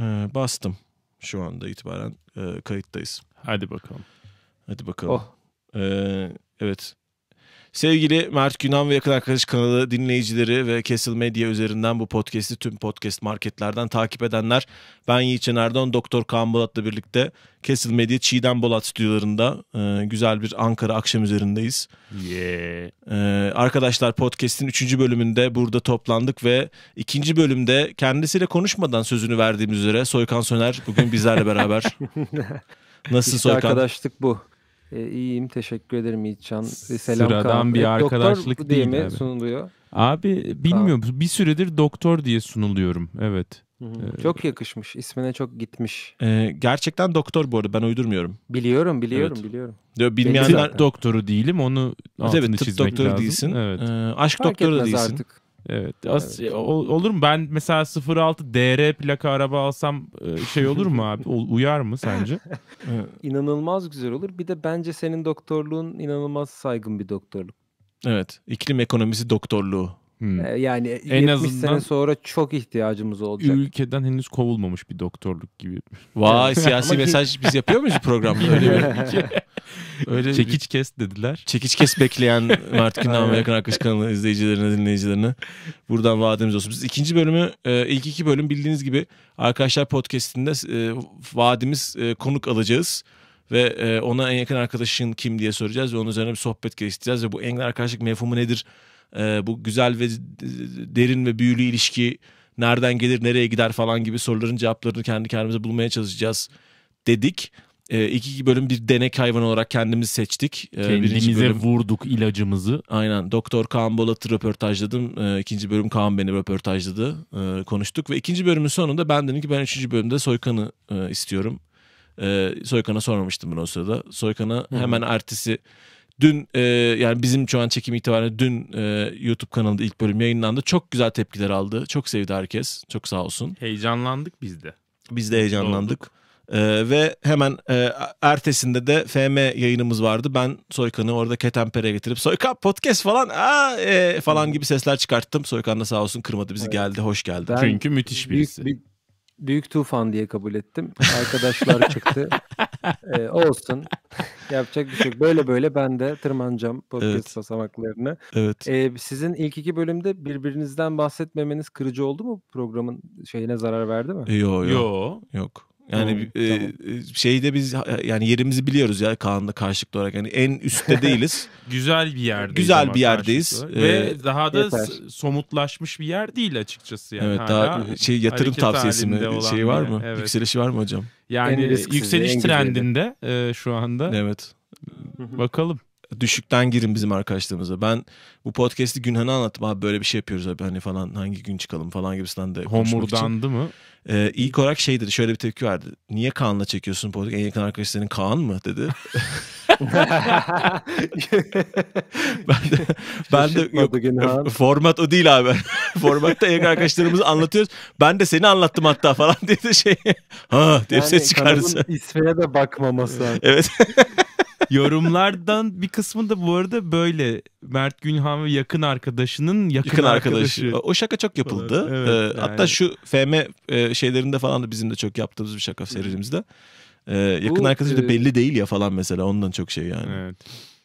Ee, bastım. Şu anda itibaren e, kayıttayız. Hadi bakalım. Hadi bakalım. Oh. Ee, evet. Sevgili Mert Günan ve Yakın Arkadaş kanalı dinleyicileri ve Castle Media üzerinden bu podcast'i tüm podcast marketlerden takip edenler. Ben Yiğit Çener'den Doktor Kaan Bolat'la birlikte Castle Media Çiğdem Bolat stüdyolarında e, güzel bir Ankara akşam üzerindeyiz. Yeah. Ee, arkadaşlar podcast'in 3. bölümünde burada toplandık ve ikinci bölümde kendisiyle konuşmadan sözünü verdiğimiz üzere Soykan Söner bugün bizlerle beraber. Nasılsın İşte Soykan? arkadaşlık bu. Ee, iyiyim teşekkür ederim Yiğitcan. Ee, Selam Sıradan Kaan. bir arkadaşlık doktor diye değil mi abi. sunuluyor? Abi bilmiyorum bir süredir doktor diye sunuluyorum. Evet. Ee, Çok yakışmış. İsmine çok gitmiş. Ee, gerçekten doktor bu arada ben uydurmuyorum. Biliyorum biliyorum Evet. biliyorum. Diyor, bilmeyenler doktoru değilim onu altını evet tıp çizmek doktoru lazım. değilsin. Evet. Ee, aşk Fark doktoru da değilsin. artık. Evet. As- ol- olur mu? Ben mesela 06 DR plaka araba alsam e, şey olur mu abi? Uyar mı sence? Ee, İnanılmaz güzel olur. Bir de bence senin doktorluğun inanılmaz saygın bir doktorluk. evet. İklim ekonomisi doktorluğu. Hmm. Ee, yani En 70 azından- sene sonra çok ihtiyacımız olacak. Ülkeden henüz kovulmamış bir doktorluk gibi. Vay siyasi mesaj biz yapıyor muyuz programda? Öyle bir, öyle Çekiç kes dediler. çekiç kes bekleyen Mert Gündem ve Yakın Arkadaş kanalı izleyicilerine, dinleyicilerine buradan vaadimiz olsun. Biz ikinci bölümü, e, ilk iki bölüm bildiğiniz gibi Arkadaşlar Podcast'inde e, vaadimiz e, konuk alacağız. Ve ona en yakın arkadaşın kim diye soracağız ve onun üzerine bir sohbet geliştireceğiz. Ve bu en yakın arkadaşlık mefhumu nedir? E, bu güzel ve derin ve büyülü ilişki nereden gelir, nereye gider falan gibi soruların cevaplarını kendi kendimize bulmaya çalışacağız dedik. E, iki, iki bölüm bir denek hayvan olarak kendimiz seçtik. E, Kendimize bölüm- vurduk ilacımızı. Aynen. Doktor Kaan Bolat'ı röportajladım. Ee, ikinci bölüm Kaan beni röportajladı. Ee, konuştuk ve ikinci bölümün sonunda ben dedim ki ben üçüncü bölümde Soykan'ı e, istiyorum. Ee, Soykan'a sormamıştım ben o sırada. Soykan'a hemen ertesi dün e, yani bizim şu an çekim itibariyle dün e, YouTube kanalında ilk bölüm yayınlandı. Çok güzel tepkiler aldı. Çok sevdi herkes. Çok sağ olsun. Heyecanlandık biz de. Biz de heyecanlandık. Ee, ve hemen e, ertesinde de FM yayınımız vardı. Ben Soykan'ı orada ketenpere getirip Soykan podcast falan aa, e, falan gibi sesler çıkarttım. Soykan da sağ olsun kırmadı bizi geldi. Hoş geldi. Ben Çünkü müthiş büyük birisi. bir büyük tufan diye kabul ettim. Arkadaşlar çıktı. Ee, olsun. Yapacak bir şey yok. Böyle böyle ben de tırmanacağım podcast Evet. basamaklarını. Evet. Ee, sizin ilk iki bölümde birbirinizden bahsetmemeniz kırıcı oldu mu? Programın şeyine zarar verdi mi? Yo yo. Yo. Yok. Yani Tamam, e, tamam. şeyde biz yani yerimizi biliyoruz ya Kaan'la karşılıklı olarak. Yani en üstte değiliz. Güzel bir yerdeyiz. Güzel bir yerdeyiz. karşılıklı. Ve Ee, daha da yeter. somutlaşmış bir yer değil açıkçası. Yani. evet Hala daha şey yatırım tavsiyesi mi şey var mı? Evet. Yükselişi var mı hocam? Yani risksiz, yükseliş trendinde e, şu anda. Evet. Bakalım. Düşükten girin bizim arkadaşlığımıza. Ben bu podcast'i Günhan'a anlattım abi böyle bir şey yapıyoruz abi hani falan hangi gün çıkalım falan gibisinden de. Homurdandı mı? Ee, ilk olarak şey dedi şöyle bir tepki verdi. Niye Kaan'la çekiyorsun podcast? En yakın arkadaş senin Kaan mı dedi. ben de, ben de yok, Günhan. format o değil abi. Formatta en yakın arkadaşlarımızı anlatıyoruz. Ben de seni anlattım hatta falan dedi şey. Ha diye ses çıkardı. ismine de bakmaması. Evet. Yorumlardan bir kısmı da bu arada böyle Mert Günhan ve yakın arkadaşının yakın, yakın arkadaşı. arkadaşı. O şaka çok yapıldı. Evet, Ee, yani. Hatta şu FM e, şeylerinde falan da bizim de çok yaptığımız bir şaka serimizde. Ee, yakın Bu, arkadaşı da e, belli değil ya falan mesela ondan çok şey yani. Evet.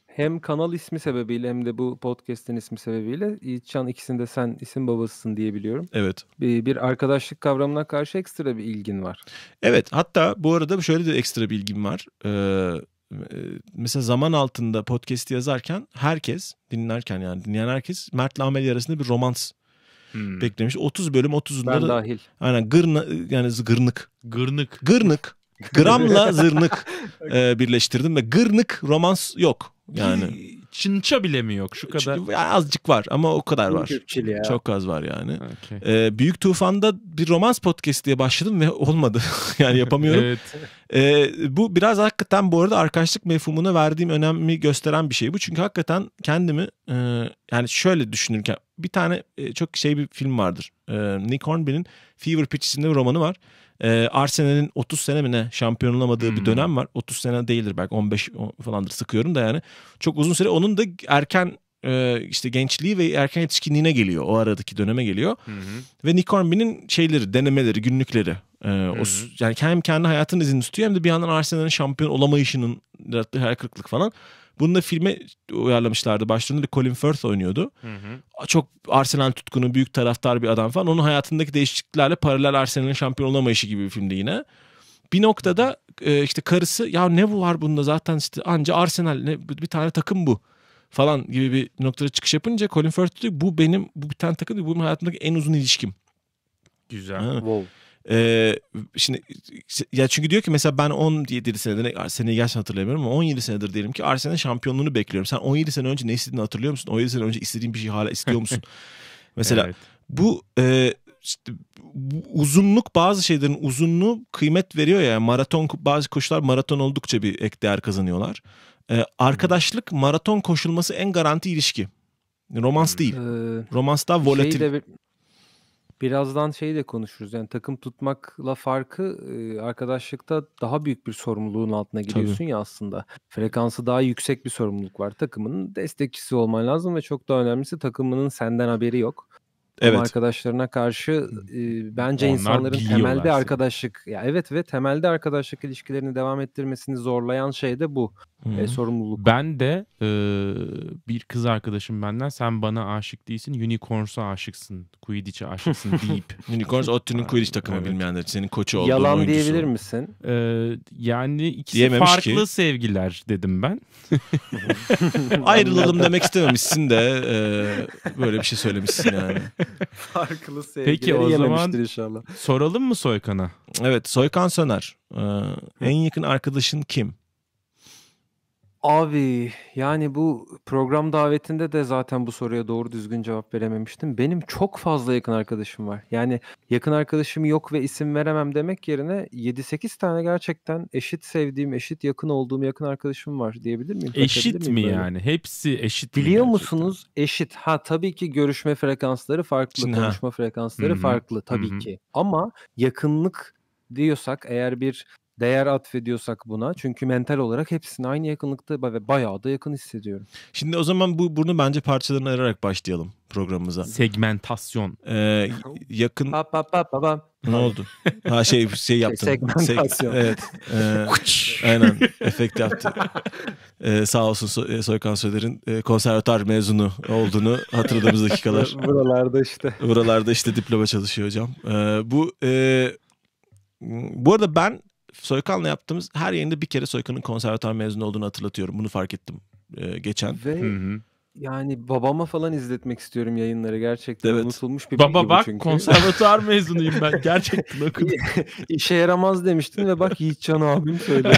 Hem kanal ismi sebebiyle hem de bu podcast'in ismi sebebiyle Yiğitcan ikisinde sen isim babasısın diye biliyorum. Evet. Bir, bir arkadaşlık kavramına karşı ekstra bir ilgin var. Evet hatta bu arada şöyle de ekstra bilgim var. Ee, mesela zaman altında podcast'i yazarken herkes dinlerken yani dinleyen herkes Mert'le Ameli arasında bir romans Hmm. beklemiş. 30 bölüm Ben 30'unda da dahil. aynen gırna, yani gırnık Gırnık. Gırnık. Gramla zırnık e, birleştirdim ve gırnık romans yok. Yani Çınça bile mi yok şu kadar? Çünkü azıcık var ama o kadar var. Ya. Çok az var yani. Okey. E, Büyük Tufan'da bir romans podcast diye başladım ve olmadı. yani yapamıyorum. Evet. E, bu biraz hakikaten bu arada arkadaşlık mefhumuna verdiğim önemi gösteren bir şey bu. Çünkü hakikaten kendimi e, yani şöyle düşünürken bir tane e, çok şey bir film vardır. E, Nick Hornby'nin Fever Pitch isimli bir romanı var. E, Arsenal'in 30 sene mi ne şampiyon olamadığı bir Hmm. dönem var. 30 sene değildir belki 15 falandır sıkıyorum da yani. Çok uzun süre onun da erken e, işte gençliği ve erken yetişkinliğine geliyor. O aradaki döneme geliyor. Ve Nick Hornby'nin şeyleri, denemeleri, günlükleri. e, o, hı. s- yani hem kendi hayatının izini tutuyor hem de bir yandan Arsenal'in şampiyon olamayışının yarattığı hayal kırıklık falan. Bunu da filme uyarlamışlardı. Başlarında Colin Firth oynuyordu. Çok Arsenal tutkunu, büyük taraftar bir adam falan. Onun hayatındaki değişikliklerle paralel Arsenal'in şampiyon olamayışı gibi bir filmdi yine. Bir noktada e, işte karısı ya ne bu var bunda zaten işte anca Arsenal ne, bir tane takım bu falan gibi bir noktada çıkış yapınca Colin Firth diyor bu benim bu bir tane takım değil, bu benim hayatımdaki en uzun ilişkim. Güzel. Ha. Wow. Ee, şimdi ya çünkü diyor ki mesela ben 17 senedir seneyi gerçekten hatırlamıyorum ama 17 senedir diyelim ki Arsenal'in şampiyonluğunu bekliyorum. Sen 17 sene önce ne istediğini hatırlıyor musun? 17 sene önce istediğin bir şey hala istiyor musun? mesela Evet. bu e, işte uzunluk bazı şeylerin uzunluğu kıymet veriyor ya. Maraton bazı koşular maraton oldukça bir ek değer kazanıyorlar. E, arkadaşlık maraton koşulması en garanti ilişki. Romans değil. Ee, Romans daha volatil. Şey de bir- birazdan şey de konuşuruz. Yani takım tutmakla farkı e, arkadaşlıkta daha büyük bir sorumluluğun altına giriyorsun ya aslında. Frekansı daha yüksek bir sorumluluk var. Takımının destekçisi olman lazım ve çok daha önemlisi takımının senden haberi yok. Evet. arkadaşlarına karşı e, bence Onlar insanların temelde seni. arkadaşlık ya evet ve temelde arkadaşlık ilişkilerini devam ettirmesini zorlayan şey de bu. E, sorumluluk. Ben de e, bir kız arkadaşım benden sen bana aşık değilsin Unicorns'a aşıksın. Quidditch'e aşıksın deyip. Unicorns ODTÜ'nün Quidditch takımı Evet. bilmeyenler. Senin koçu olduğun Yalan oyuncusu. diyebilir misin? E, yani ikisi Diyememiş farklı ki. sevgiler dedim ben. Ayrılalım demek istememişsin de e, böyle bir şey söylemişsin yani. Farklı Peki, o sevgileri zaman- yememiştir inşallah. Soralım mı Soykan'a? Evet Soykan Söner. e, en yakın arkadaşın kim? Abi yani bu program davetinde de zaten bu soruya doğru düzgün cevap verememiştim. Benim çok fazla yakın arkadaşım var. Yani yakın arkadaşım yok ve isim veremem demek yerine 7-8 tane gerçekten eşit sevdiğim, eşit yakın olduğum yakın arkadaşım var diyebilir miyim? Eşit miyim mi böyle? yani? Hepsi eşit mi Biliyor gerçekten? musunuz? Eşit. Ha tabii ki görüşme frekansları farklı, ha. konuşma frekansları Hı hı, farklı tabii hı hı. ki. Ama yakınlık diyorsak eğer bir değer atfediyorsak buna çünkü mental olarak hepsini aynı yakınlıkta ve bayağı da yakın hissediyorum. Şimdi o zaman bu bunu bence parçalarına ayırarak başlayalım programımıza. Segmentasyon. E, yakın Pa pa pa pa pa. ne oldu? Ha şey şey yaptım. segmentasyon. evet. E, aynen efekt yaptı. E, sağ olsun So- e, Soykan Söner'in e, konservatuar mezunu olduğunu hatırladığımız dakikalar. Buralarda işte. Buralarda işte diploma çalışıyor hocam. Ee, bu e, bu arada ben Soykan'la yaptığımız her yayında bir kere Soykan'ın konservatuar mezunu olduğunu hatırlatıyorum. Bunu fark ettim e, geçen. Ve Hı hı. Yani babama falan izletmek istiyorum yayınları gerçekten Evet. unutulmuş bir bilgi Baba bu bak çünkü. konservatuar mezunuyum ben. Gerçekten okudum. İşe yaramaz demiştin ve bak Yiğitcan abim söyledi.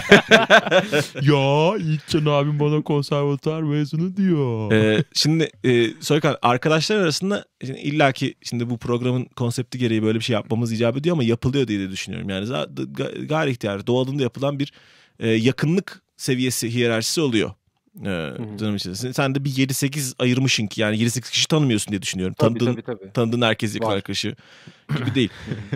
ya Yiğitcan abim bana konservatuar mezunu diyor. Ee, şimdi e, Soykan arkadaşlar arasında şimdi illaki şimdi bu programın konsepti gereği böyle bir şey yapmamız icap ediyor ama yapılıyor diye de düşünüyorum. Yani za- ga- gayri ihtiyar doğalında yapılan bir e, yakınlık seviyesi hiyerarşisi oluyor. Ee, canım içerisinde. Sen de bir 7-8 ayırmışsın ki yani 7-8 kişi tanımıyorsun diye düşünüyorum. tabii Tanıdığın, tabii tabii. tanıdığın herkes yakın arkadaşı gibi değil.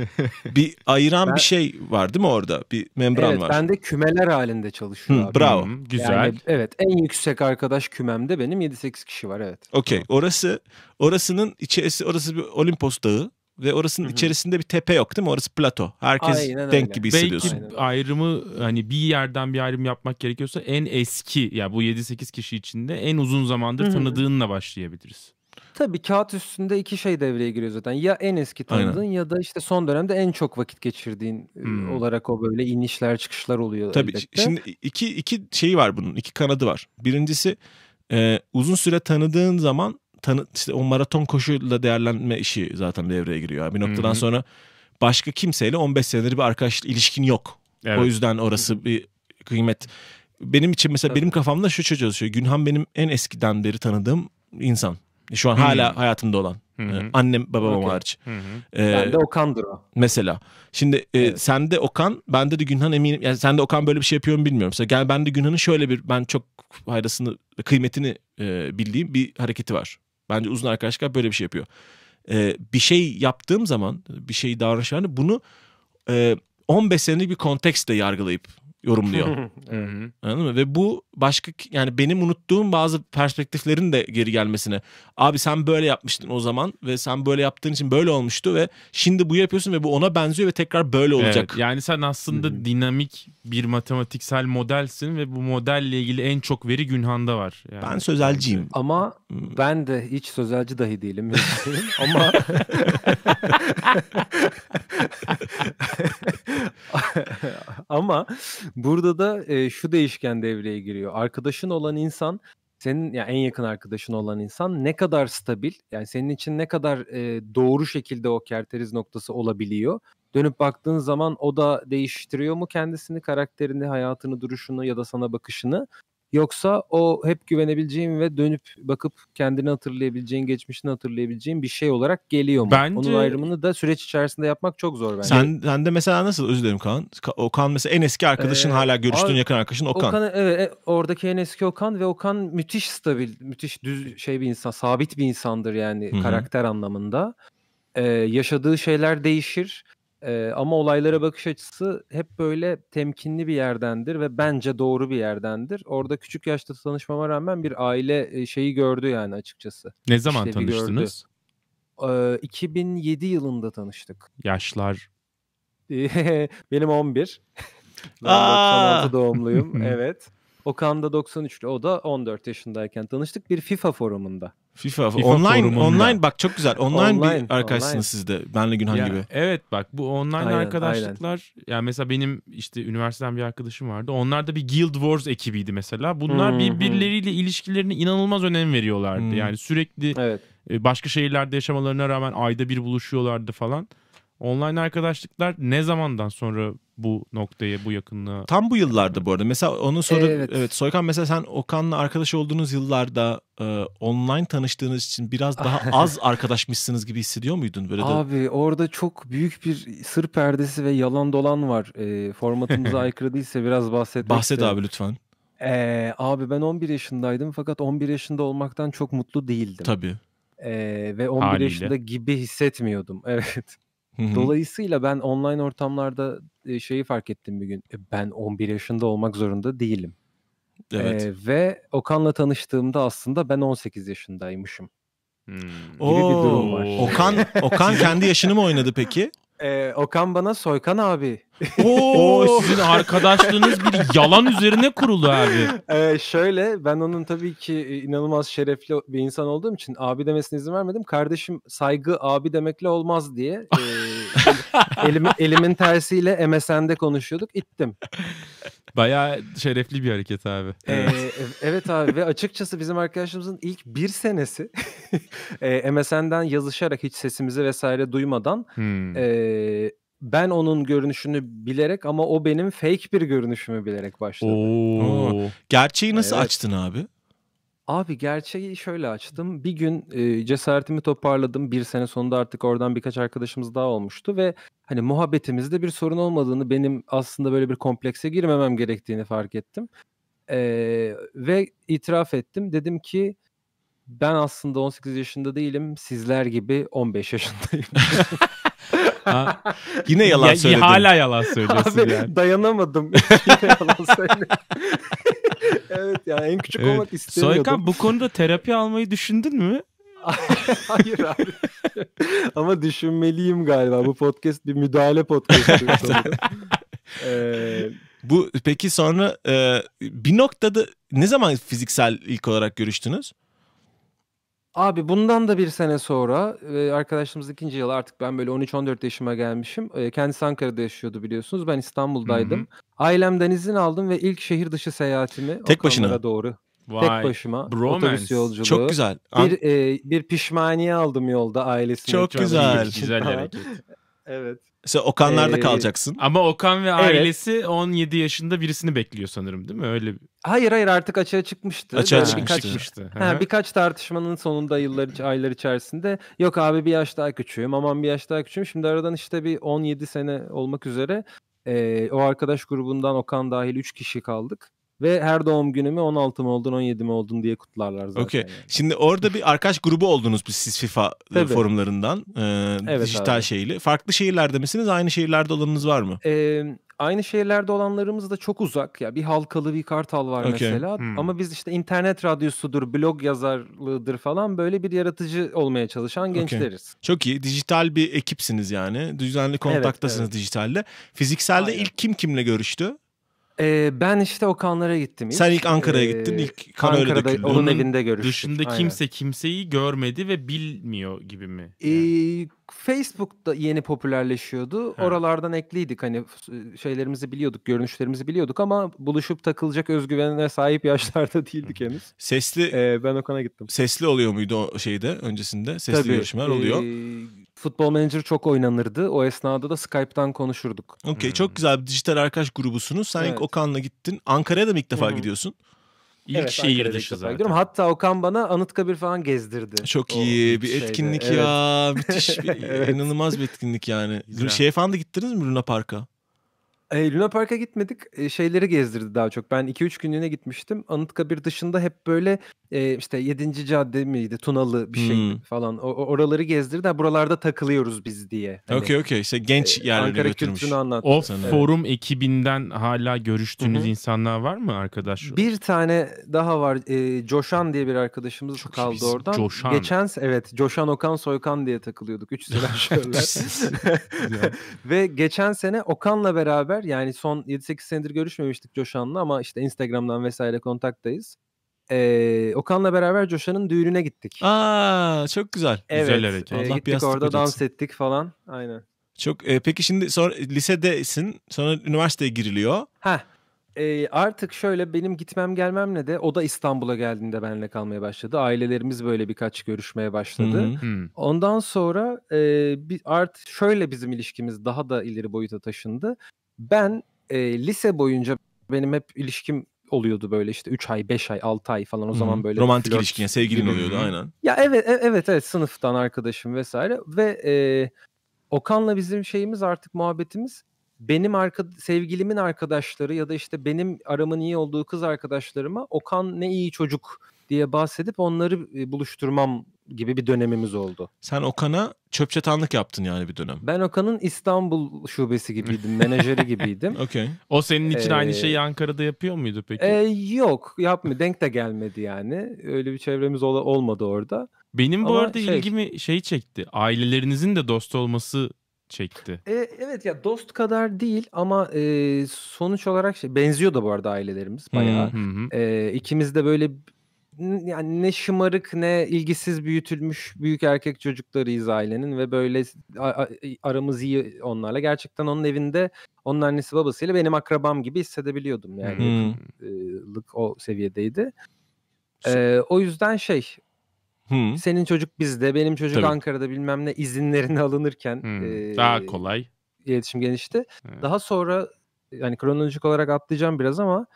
bir ayıran Ben- bir şey var değil mi orada? Bir membran Evet var. bende kümeler halinde çalışıyor Hı, abi. bravo. Hı, güzel. Yani evet en yüksek arkadaş kümemde benim 7-8 kişi var evet. Okey. Orası orasının içerisi orası bir Olimpos Dağı ve orasının Hı hı. içerisinde bir tepe yok değil mi? Orası plato. Herkes Aynen denk öyle. gibi Belki hissediyorsun. Aynen. ayrımı hani bir yerden bir ayrım yapmak gerekiyorsa en eski ya bu 7-8 kişi içinde en uzun zamandır Hı hı. tanıdığınla başlayabiliriz. Tabii kağıt üstünde iki şey devreye giriyor zaten. Ya en eski Aynen. tanıdığın ya da işte son dönemde en çok vakit geçirdiğin e, Hmm. olarak o böyle inişler çıkışlar oluyor Tabii elbette. şimdi iki iki şeyi var bunun. iki kanadı var. Birincisi e, uzun süre tanıdığın zaman tanı, işte o maraton koşuyla değerlenme işi zaten devreye giriyor. Bir noktadan Hı hı. sonra başka kimseyle 15 senedir bir arkadaş ilişkin yok. O yüzden orası bir kıymet. Benim için mesela benim kafamda şu şu çalışıyor. Günhan benim en eskiden beri tanıdığım insan. Şu an hala hayatımda olan. Hı hı. Ee, Annem babam Okey. hariç. Hı hı. Ee, Ben de Okan'dır o. Mesela. Şimdi e, Evet. sende Okan, bende de Günhan eminim. Yani sende Okan böyle bir şey yapıyor mu bilmiyorum. Mesela gel ben de Günhan'ın şöyle bir ben çok faydasını, kıymetini e, bildiğim bir hareketi var. Bence uzun arkadaşlar böyle bir şey yapıyor. E, bir şey yaptığım zaman, bir şey davranışlarını bunu e, 15 senelik bir kontekstle yargılayıp yorumluyor. Anladın mı? Ve bu başka yani benim unuttuğum bazı perspektiflerin de geri gelmesine. Abi sen böyle yapmıştın o zaman ve sen böyle yaptığın için böyle olmuştu ve şimdi bu yapıyorsun ve bu ona benziyor ve tekrar böyle olacak. Evet, yani sen aslında Hı hı. dinamik bir matematiksel modelsin ve bu modelle ilgili en çok veri Günhan'da var. Yani Ben sözelciyim. Ama Hmm. ben de hiç sözelci dahi değilim. Ama ama burada da e, şu değişken devreye giriyor. Arkadaşın olan insan senin ya en yakın arkadaşın olan insan ne kadar stabil yani senin için ne kadar e, doğru şekilde o kerteriz noktası olabiliyor. Dönüp baktığın zaman o da değiştiriyor mu kendisini, karakterini, hayatını, duruşunu ya da sana bakışını? Yoksa o hep güvenebileceğin ve dönüp bakıp kendini hatırlayabileceğin, geçmişini hatırlayabileceğin bir şey olarak geliyor mu? Bence- Onun ayrımını da süreç içerisinde yapmak çok zor bence. Sen, sen de mesela nasıl özür dilerim Kaan? Ka- Okan mesela en eski arkadaşın Ee, hala görüştüğün abi, yakın arkadaşın Okan. Okan evet e, oradaki en eski Okan ve Okan müthiş stabil, müthiş düz şey bir insan, sabit bir insandır yani Hı hı. karakter anlamında. Ee, yaşadığı şeyler değişir. Ee, ama olaylara bakış açısı hep böyle temkinli bir yerdendir ve bence doğru bir yerdendir. Orada küçük yaşta tanışmama rağmen bir aile şeyi gördü yani açıkçası. Ne zaman İşlevi gördü. tanıştınız? Ee, 2007 yılında tanıştık. Yaşlar. Benim 11. Ben Aa! 96 doğumluyum. evet. Okan da 93'lü. O da 14 yaşındayken tanıştık bir FIFA forumunda. FIFA, FIFA online forumunda. online bak çok güzel. Online, Online, bir arkadaşsınız online. siz de. Benle Günhan Ya, gibi. Evet bak bu online Aynen, arkadaşlıklar yani mesela benim işte üniversiteden bir arkadaşım vardı. Onlar da bir Guild Wars ekibiydi mesela. Bunlar hı. birbirleriyle ilişkilerine inanılmaz önem veriyorlardı. Hı. Yani sürekli Evet. e, başka şehirlerde yaşamalarına rağmen ayda bir buluşuyorlardı falan. Online arkadaşlıklar ne zamandan sonra bu noktaya, bu yakınlığa Tam bu yıllarda bu arada. Mesela onun soru evet. Evet. Soykan mesela sen Okan'la arkadaş olduğunuz yıllarda e, online tanıştığınız için biraz daha az arkadaşmışsınız gibi hissediyor muydun böyle de? Abi orada çok büyük bir sır perdesi ve yalan dolan var. Ee, formatımıza aykırı değilse biraz bahsetmek Bahset isterim. abi lütfen. Ee, abi ben 11 yaşındaydım fakat 11 yaşında olmaktan çok mutlu değildim. Tabii. Ee, ve 11 Haliyle. yaşında gibi hissetmiyordum. Evet. Hı hı. Dolayısıyla ben online ortamlarda şeyi fark ettim bir gün. E, Ben 11 yaşında olmak zorunda değilim. evet. Ee, ve Okan'la tanıştığımda aslında ben 18 yaşındaymışım. Hmm. gibi bir durum var. Okan Okan kendi yaşını mı oynadı peki? Ee, Okan bana Soykan abi. Oo, sizin arkadaşlığınız bir yalan üzerine kurulu abi. Ee, şöyle ben onun tabii ki e, inanılmaz şerefli bir insan olduğum için abi demesine izin vermedim. Kardeşim saygı abi demekle olmaz diye e, elimi, elimin tersiyle MSN'de konuşuyorduk. ittim. Bayağı şerefli bir hareket abi. Ee, evet abi ve açıkçası bizim arkadaşımızın ilk bir senesi e, MSN'den yazışarak hiç sesimizi vesaire duymadan Hmm. e, ben onun görünüşünü bilerek ama o benim fake bir görünüşümü bilerek başladı. Oo. Gerçeği nasıl Evet. açtın abi? Abi gerçeği şöyle açtım. Bir gün e, cesaretimi toparladım. Bir sene sonunda artık oradan birkaç arkadaşımız daha olmuştu ve hani muhabbetimizde bir sorun olmadığını, benim aslında böyle bir komplekse girmemem gerektiğini fark ettim. E, ve itiraf ettim. Dedim ki ben aslında 18 yaşında değilim. Sizler gibi 15 yaşındayım. Ha, Yine yalan ya- söyledin. Hala yalan söylüyorsun Abi yani. dayanamadım. Yine yalan söylüyorum. evet yani en küçük Evet. olmak istemiyordum. Soykan bu konuda terapi almayı düşündün mü? Hayır abi. Ama düşünmeliyim galiba. Bu podcast bir müdahale podcast'ı. ee, Bu peki sonra e, bir noktada ne zaman fiziksel ilk olarak görüştünüz? Abi bundan da bir sene sonra e, arkadaşımız ikinci yıl artık ben böyle 13-14 yaşıma gelmişim. E, kendisi Ankara'da yaşıyordu biliyorsunuz. Ben İstanbul'daydım. Hı hı. Ailemden izin aldım ve ilk şehir dışı seyahatimi Tek başına? Okanlara doğru. Vay. Tek başıma bromance. otobüs yolculuğu. Çok güzel. An- Bir, e, bir pişmaniye aldım yolda ailesine. Çok ikram güzel. için Güzel falan. hareket. Evet. Sen Okanlar'da Ee, kalacaksın. Ama Okan ve Evet. ailesi 17 yaşında birisini bekliyor sanırım değil mi? Öyle bir Hayır hayır artık açığa çıkmıştı. Açığa çıkmıştı. Birkaç, çıkmıştı. Ha, birkaç tartışmanın sonunda yıllar iç- aylar içerisinde yok abi bir yaş daha küçüğüm aman bir yaş daha küçüğüm. Şimdi aradan işte bir 17 sene olmak üzere e, o arkadaş grubundan Okan dahil 3 kişi kaldık. Ve her doğum günümü 16 mı oldun 17 mi oldun diye kutlarlar zaten. Okey. yani. Şimdi orada bir arkadaş grubu oldunuz biz siz FIFA Tabii. forumlarından. e, Evet dijital abi. şeyli. Farklı şehirlerde misiniz? Aynı şehirlerde olanınız var mı? Ee, aynı şehirlerde olanlarımız da çok uzak. Ya bir Halkalı bir Kartal var Okey. mesela. Hmm. Ama biz işte internet radyosudur, blog yazarlığıdır falan böyle bir yaratıcı olmaya çalışan gençleriz. Çok iyi. Dijital bir ekipsiniz yani. Düzenli kontaktasınız evet. dijitalde. Fizikselde Aynen. ilk kim kimle görüştü? Ee, ben işte Okanlara gittim. ilk. Sen ilk Ankara'ya Ee, gittin. İlk kan öyle Ankara'da döküldü. onun Onun evinde görüştük. Dışında Aynen. kimse kimseyi görmedi ve bilmiyor gibi mi? Ee? Facebook'ta yeni popülerleşiyordu. Ha. Oralardan ekliydik hani şeylerimizi biliyorduk, görünüşlerimizi biliyorduk ama buluşup takılacak özgüvene sahip yaşlarda değildik henüz. Sesli Ee, ben Okan'a gittim. sesli oluyor muydu o şeyde öncesinde? Sesli görüşmeler oluyor. ee, Futbol Manager çok oynanırdı. O esnada da Skype'tan konuşurduk. Okey Hmm. çok güzel bir dijital arkadaş grubusunuz. Sen ilk Evet. Okan'la gittin. Ankara'ya da mı ilk defa hı. gidiyorsun? İlk Evet, şehir dışı zaten. gidiyorum. Hatta Okan bana Anıtkabir falan gezdirdi. Çok O iyi bir şeyde. etkinlik Evet. ya. Müthiş bir Evet. inanılmaz bir etkinlik yani. Güzel. Şeye falan da gittiniz mi Luna Park'a? E, Luna Park'a gitmedik. E, şeyleri gezdirdi daha çok. Ben 2-3 günlüğüne gitmiştim. Anıtkabir dışında hep böyle e, işte 7. cadde miydi? Tunalı bir şey Hmm. falan. O, o- oraları gezdirdi. Ha, buralarda takılıyoruz biz diye. Hani, Okey okey. İşte genç e, yerlerine Ankara götürmüş. kültürünü anlattı. O Sana. forum ekibinden hala görüştüğünüz Hı insanlar var mı arkadaş? Bir tane daha var. E, Coşan diye bir arkadaşımız Çok iyi kaldı isim. oradan. Coşan. Geçen se- evet Coşan Okan Soykan diye takılıyorduk. Üç silahşörler. Ve geçen sene Okan'la beraber yani son 7-8 senedir görüşmemiştik Coşan'la ama işte Instagram'dan vesaire kontaktayız. Ee, Okan'la beraber Coşan'ın düğününe gittik. Aa çok güzel. Güzel hareket. e, Allah bir gittik yastık orada dans ödetsin. ettik falan. Aynen. Çok e, peki şimdi sonra lisedesin. Sonra üniversiteye giriliyor. Heh. e, artık şöyle benim gitmem gelmemle de o da İstanbul'a geldiğinde benimle kalmaya başladı. Ailelerimiz böyle birkaç görüşmeye başladı. Hı hı. Hmm. Ondan sonra e, bir art şöyle bizim ilişkimiz daha da ileri boyuta taşındı. Ben e, lise boyunca benim hep ilişkim oluyordu böyle işte 3 ay, 5 ay, 6 ay falan o zaman böyle romantik flört ilişkin sevgilin gibi. oluyordu aynen. Ya evet e- evet evet sınıftan arkadaşım vesaire ve e, Okan'la bizim şeyimiz artık muhabbetimiz benim arka, sevgilimin arkadaşları ya da işte benim aramın iyi olduğu kız arkadaşlarıma Okan ne iyi çocuk diye bahsedip onları e, buluşturmam gibi bir dönemimiz oldu. Sen Okan'a çöp çatanlık yaptın yani bir dönem. Ben Okan'ın İstanbul şubesi gibiydim, menajeri gibiydim. Okey. O senin için aynı Ee, şeyi Ankara'da yapıyor muydu peki? Ee, yok yapmıyor, denk de gelmedi yani. Öyle bir çevremiz ol- olmadı orada. Benim bu ama arada şey- ilgimi şey çekti. Ailelerinizin de dost olması çekti. E, evet ya dost kadar değil ama e, sonuç olarak şey benziyor da bu arada ailelerimiz bayağı. Hı hı. E, ikimiz de böyle yani ne şımarık ne ilgisiz büyütülmüş büyük erkek çocuklarıyız ailenin ve böyle aramız iyi onlarla. Gerçekten onun evinde onun annesi babasıyla benim akrabam gibi hissedebiliyordum yani. Yakınlık o seviyedeydi. E, o yüzden şey Hı. senin çocuk bizde benim çocuk Tabii. Ankara'da bilmem ne izinlerini alınırken Hmm. e, Daha kolay. iletişim gelişti. Evet. Daha sonra yani kronolojik olarak atlayacağım biraz ama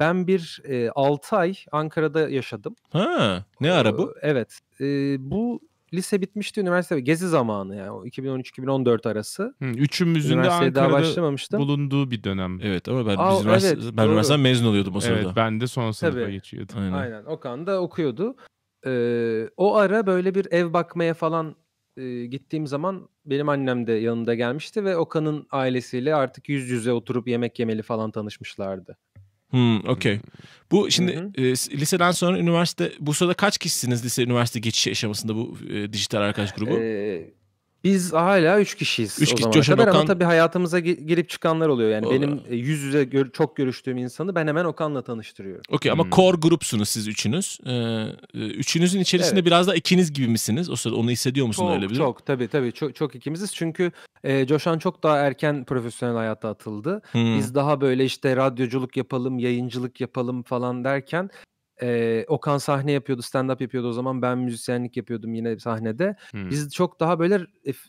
ben bir e, 6 ay Ankara'da yaşadım. Ha, ne ara bu? Ee, Evet. E, bu lise bitmişti üniversite gezi zamanı yani o 2013-2014 arası. Hı, Üçümüzün de Üniversiteye daha Ankara'da başlamamıştım. bulunduğu bir dönem. Evet ama ben Aa, biz üniversite, evet, ben doğru. üniversiteden mezun oluyordum o sırada. Evet ben de son sınıfa Tabii. geçiyordum. Aynen. Aynen. Okan da okuyordu. Ee, o ara böyle bir ev bakmaya falan e, gittiğim zaman benim annem de yanımda gelmişti ve Okan'ın ailesiyle artık yüz yüze oturup yemek yemeli falan tanışmışlardı. Hmm, okey. Bu şimdi Hı e, liseden sonra üniversite bu sırada kaç kişisiniz lise üniversite geçişi aşamasında bu e, dijital arkadaş grubu? Ee, biz hala üç kişiyiz Üç o kişi, zamana Coşan, kadar ama Okan- tabii hayatımıza gi- girip çıkanlar oluyor. Yani O- benim yüz yüze gör- çok görüştüğüm insanı ben hemen Okan'la tanıştırıyorum. Okey ama Hmm. core grupsunuz siz üçünüz. Ee, e, üçünüzün içerisinde Evet. biraz da ikiniz gibi misiniz? O sırada onu hissediyor musun Çok öyle bir? çok tabii tabii çok, çok ikimiziz çünkü e, Coşan çok daha erken profesyonel hayata atıldı. Hmm. Biz daha böyle işte radyoculuk yapalım, yayıncılık yapalım falan derken e, Okan sahne yapıyordu, stand-up yapıyordu o zaman. Ben müzisyenlik yapıyordum yine sahnede. Hı. Biz çok daha böyle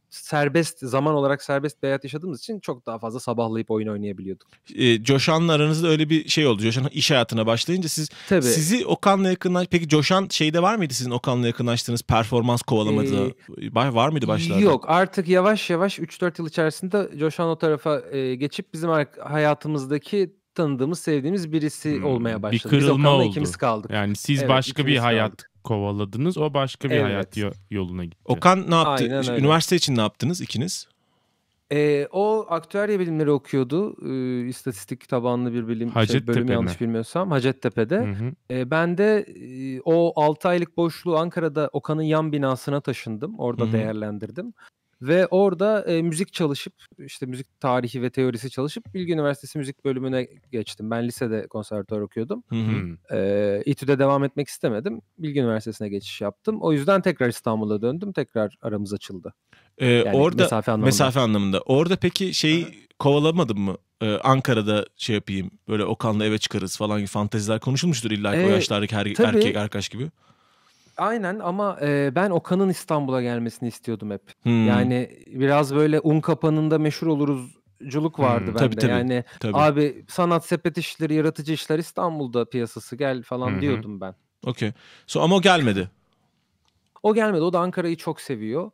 serbest, zaman olarak serbest bir hayat yaşadığımız için çok daha fazla sabahlayıp oyun oynayabiliyorduk. E, Coşan'la aranızda öyle bir şey oldu. Coşan iş hayatına başlayınca siz Tabii. sizi Okan'la yakınlaş... Peki Coşan şeyde var mıydı sizin Okan'la yakınlaştığınız performans kovalamadı? Var, var mıydı başlarda? Ee, Yok artık yavaş yavaş 3-4 yıl içerisinde Coşan o tarafa e, geçip bizim hayatımızdaki tanıdığımız, sevdiğimiz birisi Hmm, olmaya bir başladı. Biz kırılma Okan'la oldu. ikimiz kaldık. Yani siz Evet, başka bir hayat kaldık. kovaladınız. O başka bir Evet. hayat yo- yoluna gitti. Okan ne yaptı? Aynen öyle. Üniversite için ne yaptınız ikiniz? Eee, o aktüerya bilimleri okuyordu. Iıı, istatistik tabanlı bir bilim şey, bölüm mi? yanlış bilmiyorsam Hacettepe'de. Hı hı. Eee, ben de, iii, o 6 aylık boşluğu Ankara'da Okan'ın yan binasına taşındım. Orada Hı hı. değerlendirdim ve orada, eee, müzik çalışıp, işte, müzik tarihi ve teorisi çalışıp Bilgi Üniversitesi müzik bölümüne geçtim. Ben lisede konservatuvar okuyordum. Hı hı. Hmm. Eee, İTÜ'de devam etmek istemedim. Bilgi Üniversitesi'ne geçiş yaptım. O yüzden tekrar İstanbul'a döndüm. Tekrar aramız açıldı. Ee, Yani orada mesafe anlamında. mesafe anlamında. Orada peki şeyi kovalamadın mı? Ee, Ankara'da şey yapayım böyle Okan'la eve çıkarız falan gibi fanteziler konuşulmuştur illa ki o Ee, yaşlardaki her tabii. erkek arkadaş gibi. Aynen ama, eee, ben Okan'ın İstanbul'a gelmesini istiyordum hep. Hmm, Yani biraz böyle un kapanında meşhur oluruzculuk vardı Hmm, bende. tabii, tabii. Yani tabii. abi sanat sepet işleri, yaratıcı işler İstanbul'da piyasası gel falan Hı hı. diyordum ben. Okey. So, ama o gelmedi. O gelmedi. O da Ankara'yı çok seviyor.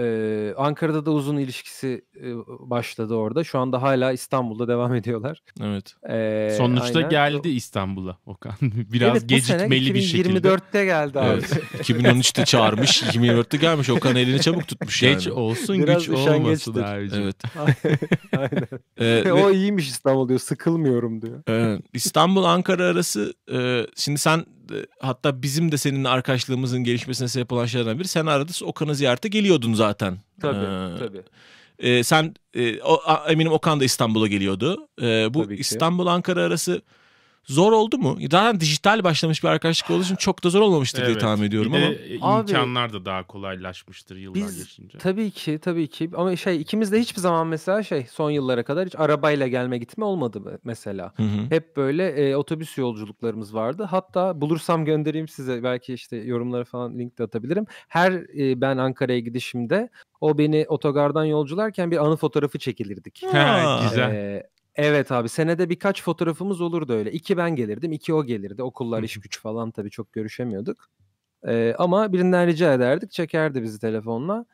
Eee, Ankara'da da uzun ilişkisi, başladı orada. Şu anda hala İstanbul'da devam ediyorlar. Evet. Eee, Sonuçta aynen. geldi İstanbul'a Okan. Biraz Evet, gecikmeli bir şekilde. 2024'te geldi abi. Evet. 2013'te çağırmış, 2024'te gelmiş. Okan elini çabuk tutmuş yani. Geç olsun Biraz güç olmasın abicim. Evet. Aynen. Ee, ve- o iyiymiş İstanbul diyor. Sıkılmıyorum diyor. Evet. İstanbul Ankara arası e, şimdi sen hatta bizim de seninle arkadaşlığımızın gelişmesine sebep olan şeylerden biri sen arada Okan'ı ziyarete geliyordun zaten. Tabii, Ee, tabii. e, sen e, o, eminim Okan da İstanbul'a geliyordu. E, bu Tabii ki. İstanbul Ankara arası zor oldu mu? Zaten dijital başlamış bir arkadaşlık olduğu için çok da zor olmamıştır diye Evet. tahmin ediyorum bir ama. de Abi- imkanlar da daha kolaylaşmıştır yıllar Biz- geçince. Tabii ki, tabii ki. Ama şey ikimiz de hiçbir zaman mesela şey son yıllara kadar hiç arabayla gelme gitme olmadı me- mesela. Hı hı. Hep böyle e, otobüs yolculuklarımız vardı. Hatta bulursam göndereyim size. Belki işte yorumlara falan link de atabilirim. Her e, ben Ankara'ya gidişimde o beni otogardan yolcularken bir anı fotoğrafı çekilirdik. Ha, güzel. Ee, evet abi senede birkaç fotoğrafımız olurdu öyle. İki ben gelirdim, iki o gelirdi. Okullar, iş güç falan tabii çok görüşemiyorduk. Ee, ama birinden rica ederdik, çekerdi bizi telefonla.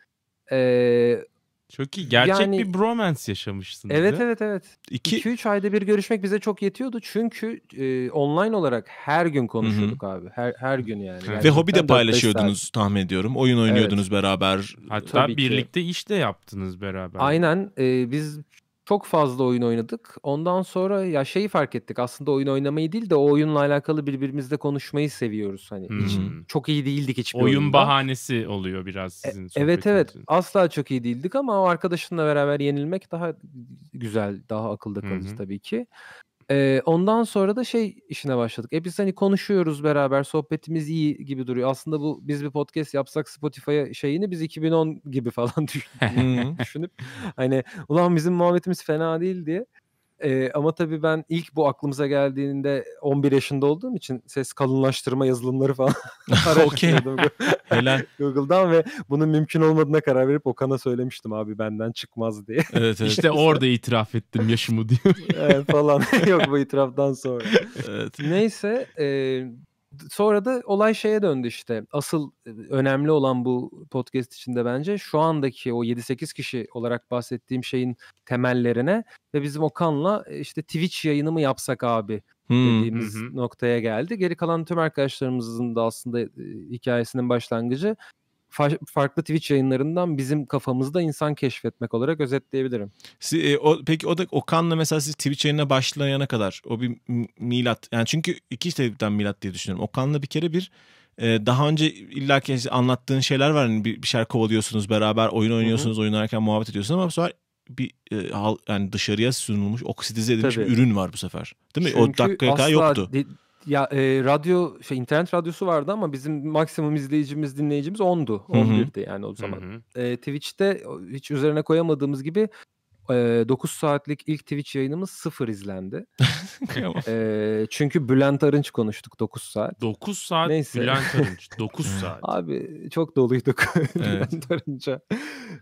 Ee, Çok iyi. Gerçek Yani- bir bromance yaşamışsınız. evet evet evet. İki, 2-3 ayda bir görüşmek bize çok yetiyordu. Çünkü e, online olarak her gün konuşuyorduk abi. Her her gün yani. Ve ve Gerçekten hobi de 4-5 saat. paylaşıyordunuz tahmin ediyorum. Oyun oynuyordunuz beraber. Hatta Tabii ki. birlikte iş de yaptınız beraber. Aynen. e, biz çok fazla oyun oynadık. Ondan sonra ya şeyi fark ettik. Aslında oyun oynamayı değil de o oyunla alakalı birbirimizle konuşmayı seviyoruz. Hani hiç Hmm. çok iyi değildik hiçbir Oyun oyunda. bahanesi oluyor biraz E- sizin Evet evet. sohbetinizin. Asla çok iyi değildik ama o arkadaşınla beraber yenilmek daha güzel, daha akılda kalıcı hı. tabii ki. Ee, ondan sonra da şey işine başladık. E biz hani konuşuyoruz beraber, sohbetimiz iyi gibi duruyor. Aslında bu biz bir podcast yapsak Spotify'a şeyini biz 2010 gibi falan düşün- Hı. düşünüp hani ulan bizim muhabbetimiz fena değil diye. Ee, ama tabii ben ilk bu aklımıza geldiğinde 11 yaşında olduğum için ses kalınlaştırma yazılımları falan araştırıyordum. Helal. Google'dan ve bunun mümkün olmadığına karar verip Okan'a söylemiştim abi benden çıkmaz diye Evet evet. İşte orada itiraf ettim yaşımı diyor. Evet, falan. Yok bu itiraftan sonra. evet. Neyse e, sonra da olay şeye döndü işte. Asıl e, önemli olan bu podcast içinde bence şu andaki o 7-8 kişi olarak bahsettiğim şeyin temellerine ve bizim Okan'la e, işte Twitch yayını mı yapsak abi Hmm. dediğimiz Hı hı. noktaya geldi. Geri kalan tüm arkadaşlarımızın da aslında e, hikayesinin başlangıcı fa- farklı Twitch yayınlarından bizim kafamızda insan keşfetmek olarak özetleyebilirim. Si- e, o, peki o da Okan'la mesela siz Twitch yayınına başlayana kadar o bir milat yani çünkü iki sebepten milat diye düşünüyorum. Okan'la bir kere bir e, daha önce illaki işte anlattığın şeyler var. Hani bir, bir şeyler kovalıyorsunuz beraber oyun oynuyorsunuz oyun oynarken muhabbet ediyorsunuz ama bu sefer bir e, hal, yani dışarıya sunulmuş oksidize edilmiş Tabii. bir ürün var bu sefer. Değil mi? o Çünkü dakikaya kadar yoktu. di- ya e, radyo şey internet radyosu vardı ama bizim maksimum izleyicimiz dinleyicimiz 10'du. Hı hı. 11'di yani o zaman. Hı hı. E, Twitch'te hiç üzerine koyamadığımız gibi e, 9 saatlik ilk Twitch yayınımız sıfır izlendi. E, çünkü Bülent Arınç konuştuk 9 saat. 9 saat Neyse. Bülent Arınç. 9 saat. Abi çok doluyduk Bülent Arınç'a.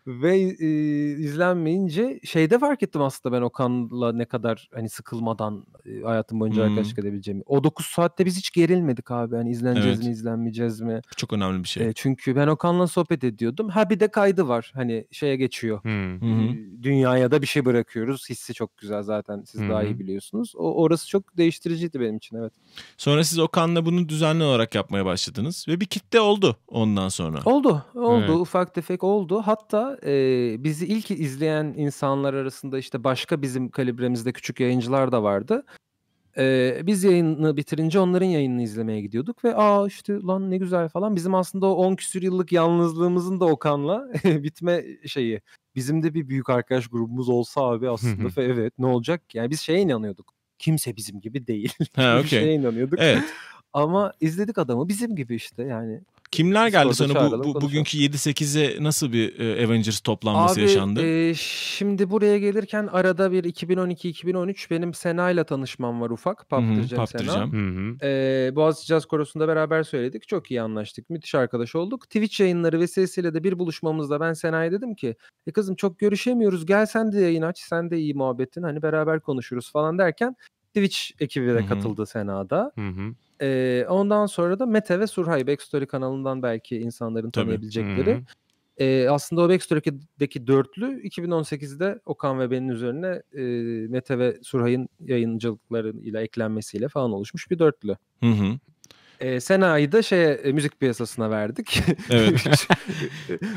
Ve e, izlenmeyince şeyde fark ettim aslında ben Okan'la ne kadar hani sıkılmadan e, hayatım boyunca Hmm. arkadaşlık edebileceğimi. O 9 saatte biz hiç gerilmedik abi. Hani izleneceğiz Evet. mi izlenmeyeceğiz mi? Çok önemli bir şey. E, çünkü ben Okan'la sohbet ediyordum. Ha bir de kaydı var. Hani şeye geçiyor. Hı. Hı hı. Dünyaya arada bir şey bırakıyoruz. Hissi çok güzel zaten siz daha Hı hı. iyi biliyorsunuz. O orası çok değiştiriciydi benim için evet. Sonra siz Okan'la bunu düzenli olarak yapmaya başladınız ve bir kitle oldu ondan sonra. Oldu, oldu. Evet. Ufak tefek oldu. Hatta e, bizi ilk izleyen insanlar arasında işte başka bizim kalibremizde küçük yayıncılar da vardı. E, biz yayını bitirince onların yayınını izlemeye gidiyorduk ve aa işte lan ne güzel falan. Bizim aslında o 10 küsür yıllık yalnızlığımızın da Okan'la bitme şeyi. Bizim de bir büyük arkadaş grubumuz olsa abi aslında ve evet ne olacak? Yani biz şeye inanıyorduk. Kimse bizim gibi değil. Ha, okey. şeye inanıyorduk. Evet. Ama izledik adamı bizim gibi işte yani. Kimler geldi sonra bu, bu bugünkü 7-8'e nasıl bir e, Avengers toplanması Abi yaşandı? e, şimdi buraya gelirken arada bir 2012-2013 benim Sena'yla tanışmam var ufak. Hı hı, Paptırcam Paptırcam. Sena. Hı hı. E, Boğaziçi Jazz Korosu'nda beraber söyledik. Çok iyi anlaştık. Müthiş arkadaş olduk. Twitch yayınları vesilesiyle de bir buluşmamızda ben Sena'ya dedim ki e kızım çok görüşemiyoruz. Gel sen de yayın aç. Sen de iyi muhabbetin. Hani beraber konuşuruz falan derken Twitch ekibi de katıldı Sena'da. Hı hı. E, ondan sonra da Mete ve Surhay Backstory kanalından belki insanların Tabii. tanıyabilecekleri. Hı hı. Eee, aslında o Backstory'deki dörtlü 2018'de Okan ve benim üzerine eee, Mete ve Surhay'ın yayıncılıklarıyla eklenmesiyle falan oluşmuş bir dörtlü. Hı hı. Eee Sena'yı da şeye e, müzik piyasasına verdik. Evet.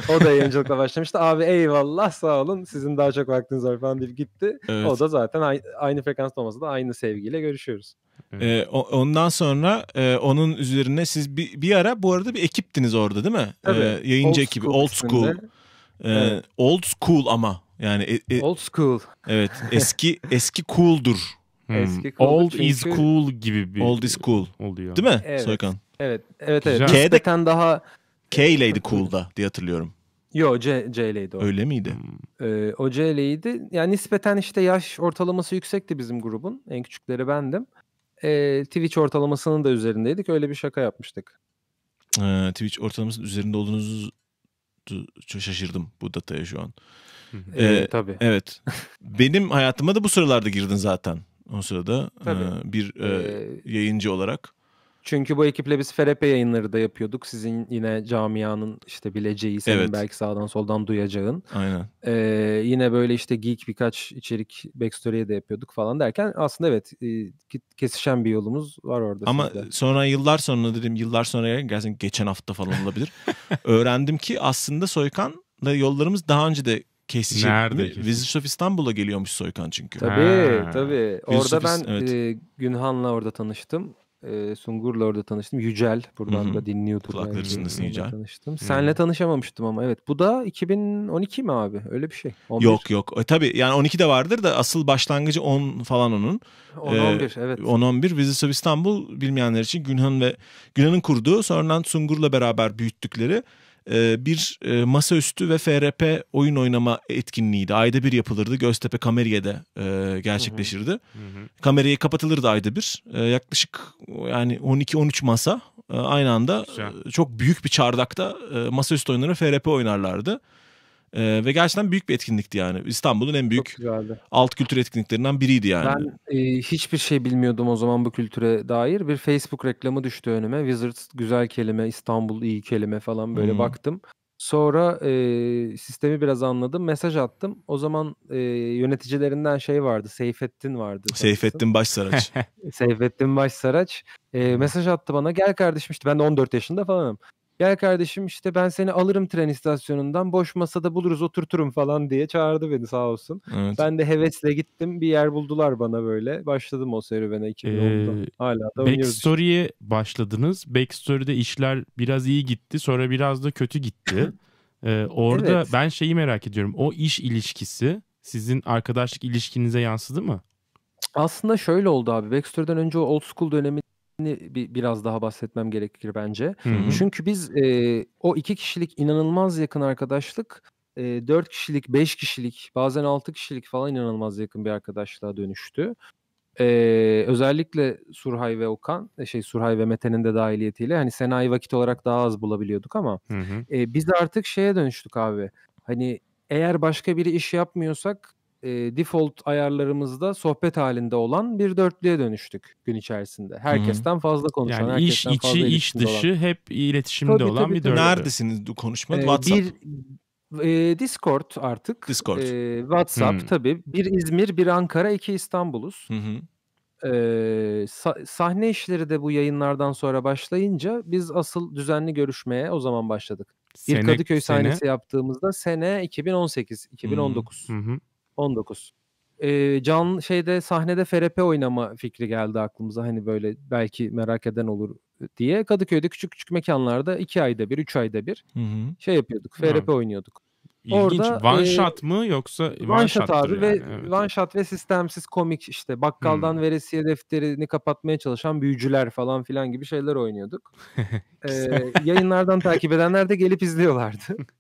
o da yayıncılıkla başlamıştı. Abi eyvallah sağ olun sizin daha çok vaktiniz var falan deyip gitti. Evet. O da zaten aynı, aynı frekansta olmasa da aynı sevgiyle görüşüyoruz. E, o- ondan sonra e, onun üzerine siz bir, bir ara bu arada bir ekiptiniz orada değil mi? Tabii. E, yayıncı Old ekibi. School Old School. E, Evet. Old School ama. Yani e- e- Old school. evet eski eski cool'dur. Hı. Eski cool'du Old is çünkü- cool gibi bir Old is cool. oluyor. Değil mi Evet. Soykan? Evet, evet, evet. Güzel. K'de- daha... K ileydi cool'da diye hatırlıyorum. Yo, C, C'leydi o. Öyle miydi? Hmm. Ee, o CL'ydi. Yani nispeten işte yaş ortalaması yüksekti bizim grubun. En küçükleri bendim. Ee, Twitch ortalamasının da üzerindeydik. Öyle bir şaka yapmıştık. E, Twitch ortalamasının üzerinde olduğunuzu du- çok şaşırdım bu dataya şu an. Ee, Ee, tabii. Evet. Benim hayatıma da bu sıralarda girdin zaten. O sırada e, bir e, Ee, yayıncı olarak. çünkü bu ekiple biz FRP yayınları da yapıyorduk. Sizin yine camianın işte bileceği, senin Evet. belki sağdan soldan duyacağın. Aynen. Ee, yine böyle işte geek birkaç içerik backstory'e de yapıyorduk falan derken aslında evet e, kesişen bir yolumuz var orada. Ama sizle. sonra yıllar sonra dedim yıllar sonra gerçekten geçen hafta falan olabilir. Öğrendim ki aslında Soykan'la yollarımız daha önce de kesişti. Nerede? Visitors of İstanbul'a geliyormuş Soykan çünkü. Tabii Ha. tabii. Yusuf Orada ben evet. e, Günhan'la orada tanıştım. E, Sungur'la orada tanıştım. Yücel buradan Hı hı. da dinliyordur. Kulakları çınlasın Yücel. Tanıştım. Senle tanışamamıştım ama evet. Bu da 2012 mi abi? Öyle bir şey. 11. Yok yok. E, tabii yani 12 de vardır da asıl başlangıcı 10 falan onun. 10-11 evet. 10-11 Visitors of İstanbul bilmeyenler için Günhan ve Günhan'ın kurduğu sonradan Sungur'la beraber büyüttükleri e, bir e, masaüstü ve FRP oyun oynama etkinliğiydi. Ayda bir yapılırdı. Göztepe Kameriye'de e, gerçekleşirdi. Hı hı. Kamerayı kapatılırdı ayda bir. E, yaklaşık yani 12-13 masa e, aynı anda Güzel. e, çok büyük bir çardakta e, masaüstü oyunları FRP oynarlardı. E, ve gerçekten büyük bir etkinlikti yani. İstanbul'un en büyük alt kültür etkinliklerinden biriydi yani. Ben e, hiçbir şey bilmiyordum o zaman bu kültüre dair. Bir Facebook reklamı düştü önüme. Wizards güzel kelime, İstanbul iyi kelime falan böyle Hı. baktım. Sonra e, sistemi biraz anladım. Mesaj attım. O zaman e, yöneticilerinden şey vardı. Seyfettin vardı. Seyfettin Başsaraç. Seyfettin Başsaraç. E, mesaj attı bana. Gel kardeşim işte ben de 14 yaşında falanım. Gel kardeşim işte ben seni alırım tren istasyonundan. Boş masada buluruz oturturum falan diye çağırdı beni sağ olsun. evet. Ben de hevesle gittim. Bir yer buldular bana böyle. Başladım o serüvene 2010'da. Ee, Hala da. Backstory'ye başladınız. Backstory'de işler biraz iyi gitti. Sonra biraz da kötü gitti. Ee, orada Evet. ben şeyi merak ediyorum. O iş ilişkisi sizin arkadaşlık ilişkinize yansıdı mı? Aslında şöyle oldu abi. Backstory'den önce o old school dönemini bir, biraz daha bahsetmem gerekir bence. Hı hı. Çünkü biz e, o iki kişilik inanılmaz yakın arkadaşlık e, dört kişilik, beş kişilik, bazen altı kişilik falan inanılmaz yakın bir arkadaşlığa dönüştü. E, özellikle Surhay ve Okan, e, şey Surhay ve Mete'nin de dahiliyetiyle hani Sena'yı vakit olarak daha az bulabiliyorduk ama Hı hı. e, biz artık şeye dönüştük abi. Hani eğer başka biri iş yapmıyorsak e, default ayarlarımızda sohbet halinde olan bir dörtlüye dönüştük gün içerisinde. Herkesten fazla konuşan, Yani iş herkesten fazla içi, iş iletişimde olan. dışı hep iletişimde Tabii, olan tabii, bir tabii. dörtlü. Neredesiniz bu konuşma? Ee, WhatsApp. Bir, Eee, Discord artık. Discord. Eee, WhatsApp Hımm. tabii. Bir İzmir, bir Ankara, 2 İstanbul'uz. Hı hı. Eee, sa sahne işleri de bu yayınlardan sonra başlayınca biz asıl düzenli görüşmeye o zaman başladık. Bir Sene Kadıköy sene? sahnesi yaptığımızda sene 2018, Hımm. 2019. Hı hı. 19. Eee, canlı şeyde sahnede FRP oynama fikri geldi aklımıza. Hani, böyle, belki merak eden olur, diye. Kadıköy'de küçük küçük mekânlarda 2 ayda bir, 3 ayda bir Hı hı. şey yapıyorduk! FRP oynuyorduk. İlginç. Orada, One eee shot mı yoksa one One shot abi ve yani, evet. one shot ve sistemsiz komik, işte, bakkaldan Hımm. veresiye defterini kapatmaya çalışan büyücüler falan filan gibi şeyler oynuyorduk. Eee, yayınlardan takip edenler de gelip izliyorlardı.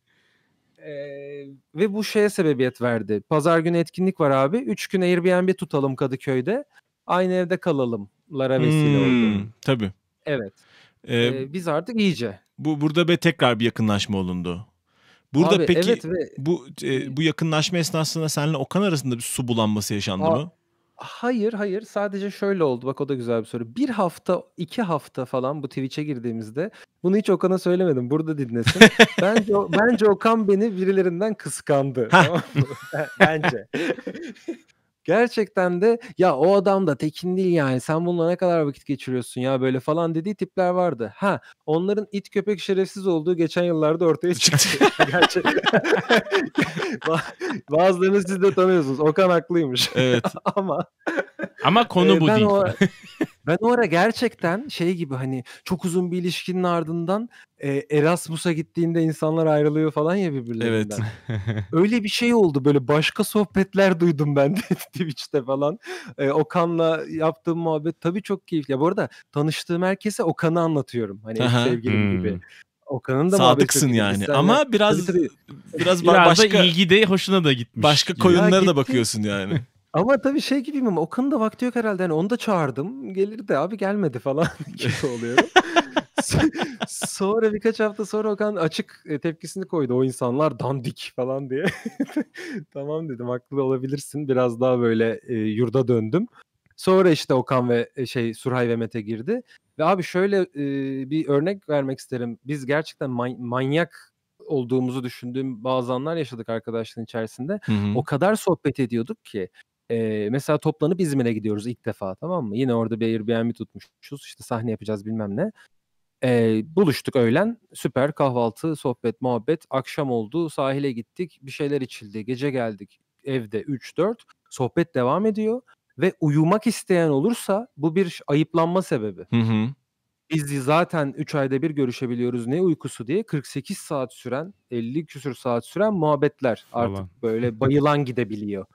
Ve bu şeye sebebiyet verdi. Pazar günü etkinlik var abi. 3 gün Airbnb tutalım Kadıköy'de. Aynı evde kalalımlara vesile oldu. Hımm. Tabii. Evet. Eee, Eee, biz artık iyice. bu burada ve tekrar bir yakınlaşma olundu. Burada Abi peki evet ve bu, eee, bu yakınlaşma esnasında seninle Okan arasında bir su bulanması yaşandı A mı? Hayır, hayır. Sadece şöyle oldu. Bak o da güzel bir soru. 1 hafta, 2 hafta falan bu Twitch'e girdiğimizde bunu hiç Okan'a söylemedim. Burada dinlesin. Bence bence Okan beni birilerinden kıskandı. Tamam mı? Bence. Gerçekten de "Ya o adam da tekin değil yani. Sen bununla ne kadar vakit geçiriyorsun ya böyle?" falan dediği tipler vardı. Ha, onların it, köpek, şerefsiz olduğu geçen yıllarda ortaya çıktı. Gerçek Ba bazılarını siz de tanıyorsunuz. Okan haklıymış. Evet. Ama Ama konu eee, bu değil. o ben o ara gerçekten şey gibi, hani, çok uzun bir ilişkinin ardından, eee, Erasmus'a gittiğinde insanlar ayrılıyor falan ya Evet. birbirlerinden. Öyle bir şey oldu. Böyle başka sohbetler duydum ben de Twitch'te falan. Eee, Okan'la yaptığım muhabbet tabii çok keyifli. Ya bu arada tanıştığım herkese Okan'ı anlatıyorum. Hani hı. sevgilim gibi. Hımm. Okan'ın da Sadıksın yani seninle ama biraz tabii. biraz Biraz başka ilgi de hoşuna da gitmiş başka gibi. Koyunlara da bakıyorsun yani. Ama tabii şey gibiyim ama Okan'ın da vakti yok herhâlde. Hani onu da çağırdım. Gelirdi abi gelmedi falan gibi oluyorum. So sonra birkaç hafta sonra Okan açık, eee, tepkisini koydu. O insanlar dandik falan diye. Tamam dedim, haklı olabilirsin. Biraz daha böyle, eee, yurda döndüm. Sonra işte Okan ve, eee, şey Surhay ve Mete girdi ve abi şöyle, eee, bir örnek vermek isterim. Biz gerçekten man manyak olduğumuzu düşündüğüm bazı anlar yaşadık arkadaşlığın içerisinde. Hı hı. O kadar sohbet ediyorduk ki, eee, mesela toplanıp İzmir'e gidiyoruz ilk defa, tamam mı? Yine orada bir Airbnb tutmuşuz. İşte sahne yapacağız bilmem ne. Eee, buluştuk öğlen. Süper kahvaltı, sohbet, muhabbet. Akşam oldu, sahile gittik. Bir şeyler içildi. Gece geldik evde 3-4. Sohbet devam ediyor ve uyumak isteyen olursa bu bir ayıplanma sebebi. Hı hı. Biz zaten 3 ayda bir görüşebiliyoruz. Ne uykusu diye 48 saat süren, 50 küsur saat süren muhabbetler. Artık Falan. böyle bayılan gidebiliyor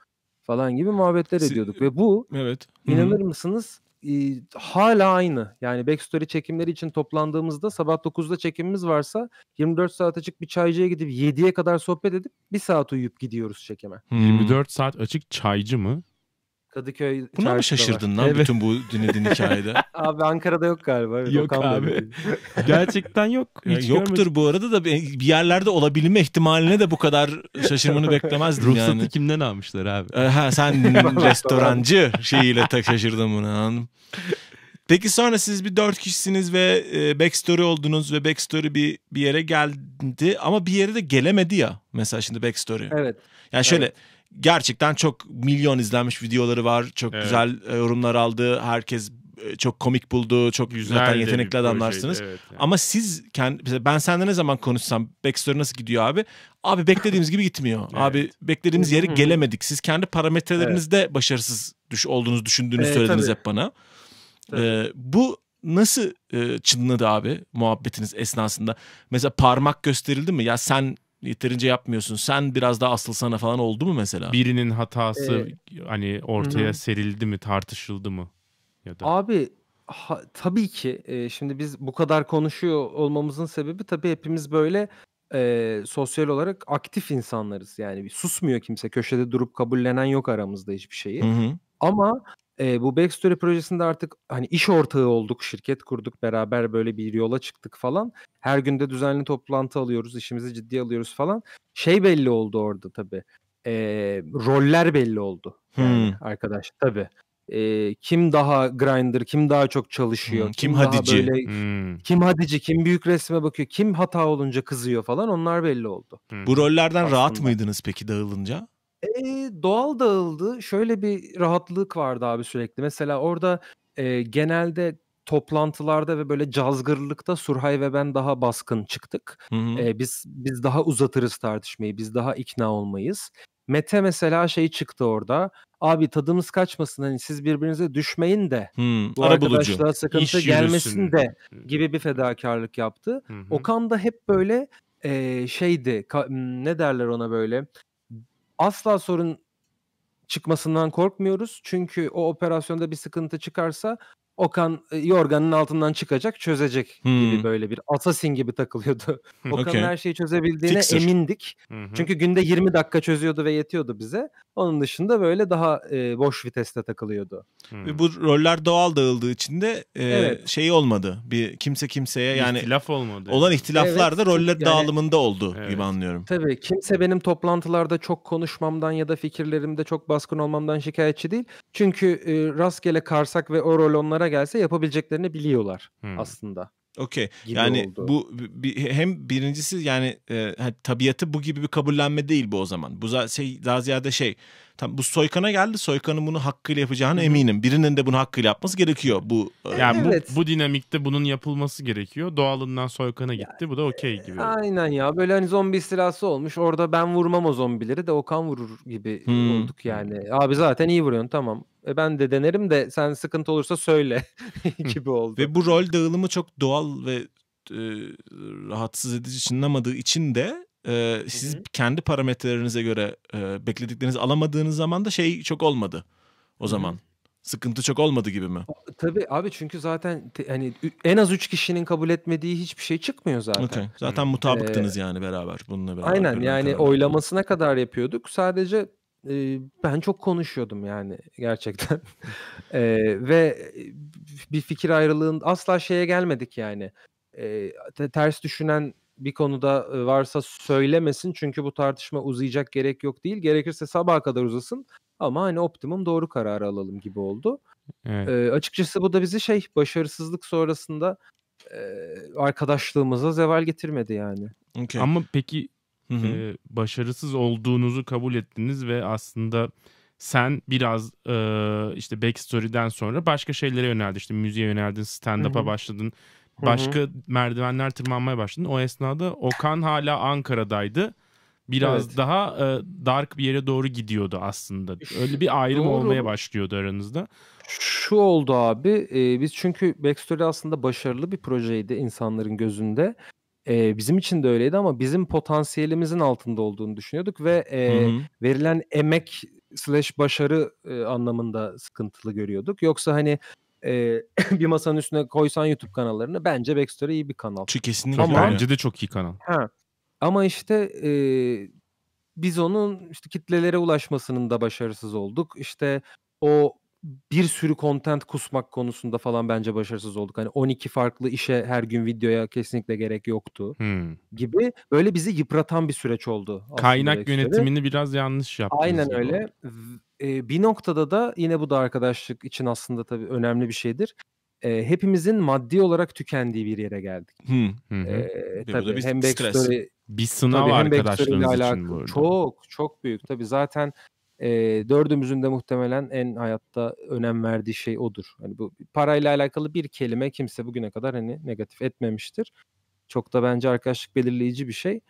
falan gibi muhabbetler ediyorduk ve bu Evet. İnanır hı. mısınız, iii, hâlâ aynı. Yani backstory çekimleri için toplandığımızda sabah 9'da çekimimiz varsa 24 saat açık bir çaycıya gidip 7'ye kadar sohbet edip 1 saat uyuyup gidiyoruz çekime. Hımm. 24 saat açık çaycı mı? Kadıköy Buna mı var. şaşırdın lan Evet. bütün bu dinlediğin hikâyede? Abi Ankara'da yok galiba. Evet, Yok Okan abi. Gerçekten yok. Hiç yoktur görmedim. bu arada da bir yerlerde olabilme ihtimaline de bu kadar şaşırmanı beklemezdim Ruhsatı yani. kimden almışlar abi? Eee, ha sen restorancı şeyiyle tak şaşırdım buna anladım. Peki sonra siz bir 4 kişisiniz ve, eee, backstory oldunuz ve backstory bir bir yere geldi ama bir yere de gelemedi ya mesela şimdi backstory. Evet. Yani şöyle Evet. Gerçekten çok milyon izlenmiş videoları var. Çok Evet. güzel, eee, yorumlar aldı. Herkes, eee, çok komik buldu. Çok zaten yetenekli projeydi, adamlarsınız. evet yani. Ama siz kend mesela ben seninle ne zaman konuşsam backstory nasıl gidiyor abi? Abi beklediğimiz gibi gitmiyor. Abi Evet. beklediğimiz yere gelemedik. Siz kendi parametrelerinizde başarısız düş olduğunuzu düşündüğünüzü Eee, söylediniz tabii. hep bana. Tabii. Eee, bu nasıl, eee, çınladı abi muhabbetiniz esnasında? Mesela parmak gösterildi mi? Ya sen yeterince yapmıyorsun. Sen biraz daha asılsana falan oldu mu mesela? Birinin hatası Eee hani ortaya hı. serildi mi, tartışıldı mı? Ya da Abi, ha tabii ki, eee, şimdi biz bu kadar konuşuyor olmamızın sebebi tabii hepimiz böyle, eee, sosyal olarak aktif insanlarız. Yani bir susmuyor kimse. Köşede durup kabullenen yok aramızda hiçbir şeyi. Hı hı. Ama, eee, bu backstory projesinde artık hani iş ortağı olduk, şirket kurduk, beraber böyle bir yola çıktık falan. Her gün de düzenli toplantı alıyoruz, işimizi ciddiye alıyoruz falan. Şey belli oldu orada tabii, eee, roller belli oldu yani Hımm. arkadaş tabii. e, kim daha grinder, kim daha çok çalışıyor, Hmm, kim daha hadici. böyle Hmm. kim hadici, kim büyük resme bakıyor, kim hata olunca kızıyor falan onlar belli oldu. Hmm. Bu rollerden rahat Aslında. mıydınız peki dağılınca? Eee, doğal dağıldı. Şöyle bir rahatlık vardı abi sürekli. Mesela orada, eee, genelde toplantılarda ve böyle cazgırlıkta Surhay ve ben daha baskın çıktık. Hı hı. Eee, biz biz daha uzatırız tartışmayı, biz daha ikna olmayız. Mete mesela şey çıktı orada, "Abi tadımız kaçmasın, hani, siz birbirinize düşmeyin de Hmm, bu arkadaşlığa sıkıntı gelmesin de." gibi bir fedakârlık yaptı. Hı hı. Okan da hep böyle, eee, şeydi, ne derler ona böyle, asla sorun çıkmasından korkmuyoruz. Çünkü o operasyonda bir sıkıntı çıkarsa Okan, eee, yorganın altından çıkacak, çözecek gibi Hımm. böyle bir assassin gibi takılıyordu. Okan'ın Okay. her şeyi çözebildiğine Fixer. emindik. Hı hı. Çünkü günde 20 dakika çözüyordu ve yetiyordu bize. Onun dışında böyle daha, eee, boş viteste takılıyordu. Hmm. Ve bu roller doğal dağıldığı için de e, Evet. şey olmadı. Bir kimse kimseye yani İhtilaf olmadı. olan ihtilaflar da Evet, roller yani- dağılımında oldu Evet. gibi anlıyorum. Tabii kimse benim toplantılarda çok konuşmamdan ya da fikirlerimde çok baskın olmamdan şikâyetçi değil. Çünkü, eee, rastgele karsak ve o rol onlara gelse yapabileceklerini biliyorlar Hmm. aslında Okey. Yani oldu. bu hem birincisi yani e, tabiatı bu gibi bir kabullenme değil bu o zaman. Bu şey daha ziyade şey. Tam bu Soykan'a geldi. Soykan'ın bunu hakkıyla yapacağına Hı hı. eminim. Birinin de bunu hakkıyla yapması gerekiyor. Bu e, Yani Evet. bu, bu dinamikte bunun yapılması gerekiyor. Doğalından soykana gitti. Bu da okey gibi. Aynen ya. Böyle hani zombi istilası olmuş. Orada ben vurmam o zombileri de Okan vurur gibi Hmm. olduk yani. Abi zaten iyi vuruyorsun tamam. E ben de denerim de sen sıkıntı olursa söyle gibi oldu. Ve bu rol dağılımı çok doğal ve e, rahatsız edici çınlamadığı için de e, siz Hı hı. kendi parametrelerinize göre e, beklediklerinizi alamadığınız zaman da şey çok olmadı o zaman. Sıkıntı çok olmadı gibi mi? Tabii abi çünkü zaten te- hani en az 3 kişinin kabul etmediği hiçbir şey çıkmıyor zaten. Okey. Zaten mutabıktınız yani beraber. Bununla beraber. Aynen yani kararlar. oylamasına kadar yapıyorduk. Sadece e, ben çok konuşuyordum yani gerçekten. E, ve bir fikir ayrılığın asla şeye gelmedik yani. E, te- ters düşünen bir konuda e, varsa söylemesin çünkü bu tartışma uzayacak gerek yok değil. Gerekirse sabaha kadar uzasın ama hani optimum doğru kararı alalım gibi oldu. Evet. E, açıkçası bu da bizi şey başarısızlık sonrasında e, arkadaşlığımıza zeval getirmedi yani. Okey. Ama peki Hı hı. e, başarısız olduğunuzu kabul ettiniz ve aslında sen biraz e, işte backstory'den sonra başka şeylere yöneldin. İşte müziğe yöneldin, stand-up'a başladın. Başka merdivenler tırmanmaya başladın. O esnada Okan hala Ankara'daydı. Biraz Evet. daha e, dark bir yere doğru gidiyordu aslında. Öyle bir ayrım Doğru. olmaya başlıyordu aranızda. Şu oldu abi, eee, biz çünkü Backstory aslında başarılı bir projeydi insanların gözünde. Eee, bizim için de öyleydi ama bizim potansiyelimizin altında olduğunu düşünüyorduk ve, hı. verilen emek slash başarı, eee, anlamında sıkıntılı görüyorduk. Yoksa hani, eee, bir masanın üstüne koysan YouTube kanallarını bence Backstory iyi bir kanal. Çünkü kesinlikle Ama-. Bence de çok iyi kanal. Ha. Ama işte, eee, biz onun işte kitlelere ulaşmasının da başarısız olduk. İşte o bir sürü content kusmak konusunda falan bence başarısız olduk. Hani 12 farklı işe her gün videoya kesinlikle gerek yoktu Hmm. gibi böyle bizi yıpratan bir süreç oldu Kaynak Backstory. yönetimini biraz yanlış yaptınız. Aynen öyle. oldu. Eee, bir noktada da yine bu da arkadaşlık için aslında tabii önemli bir şeydir. Eee, hepimizin maddi olarak tükendiği bir yere geldik. Hı. Hı hı. Da tabii bir hem. Backstory Bir sınav Tabii arkadaşlarınız için alakalı bu arada. çok çok büyük. Tabii zaten eee, dördümüzün de muhtemelen en hayatta önem verdiği şey odur. Hani bu parayla alakalı bir kelime kimse bugüne kadar hani negatif etmemiştir. Çok da bence arkadaşlık belirleyici bir şey.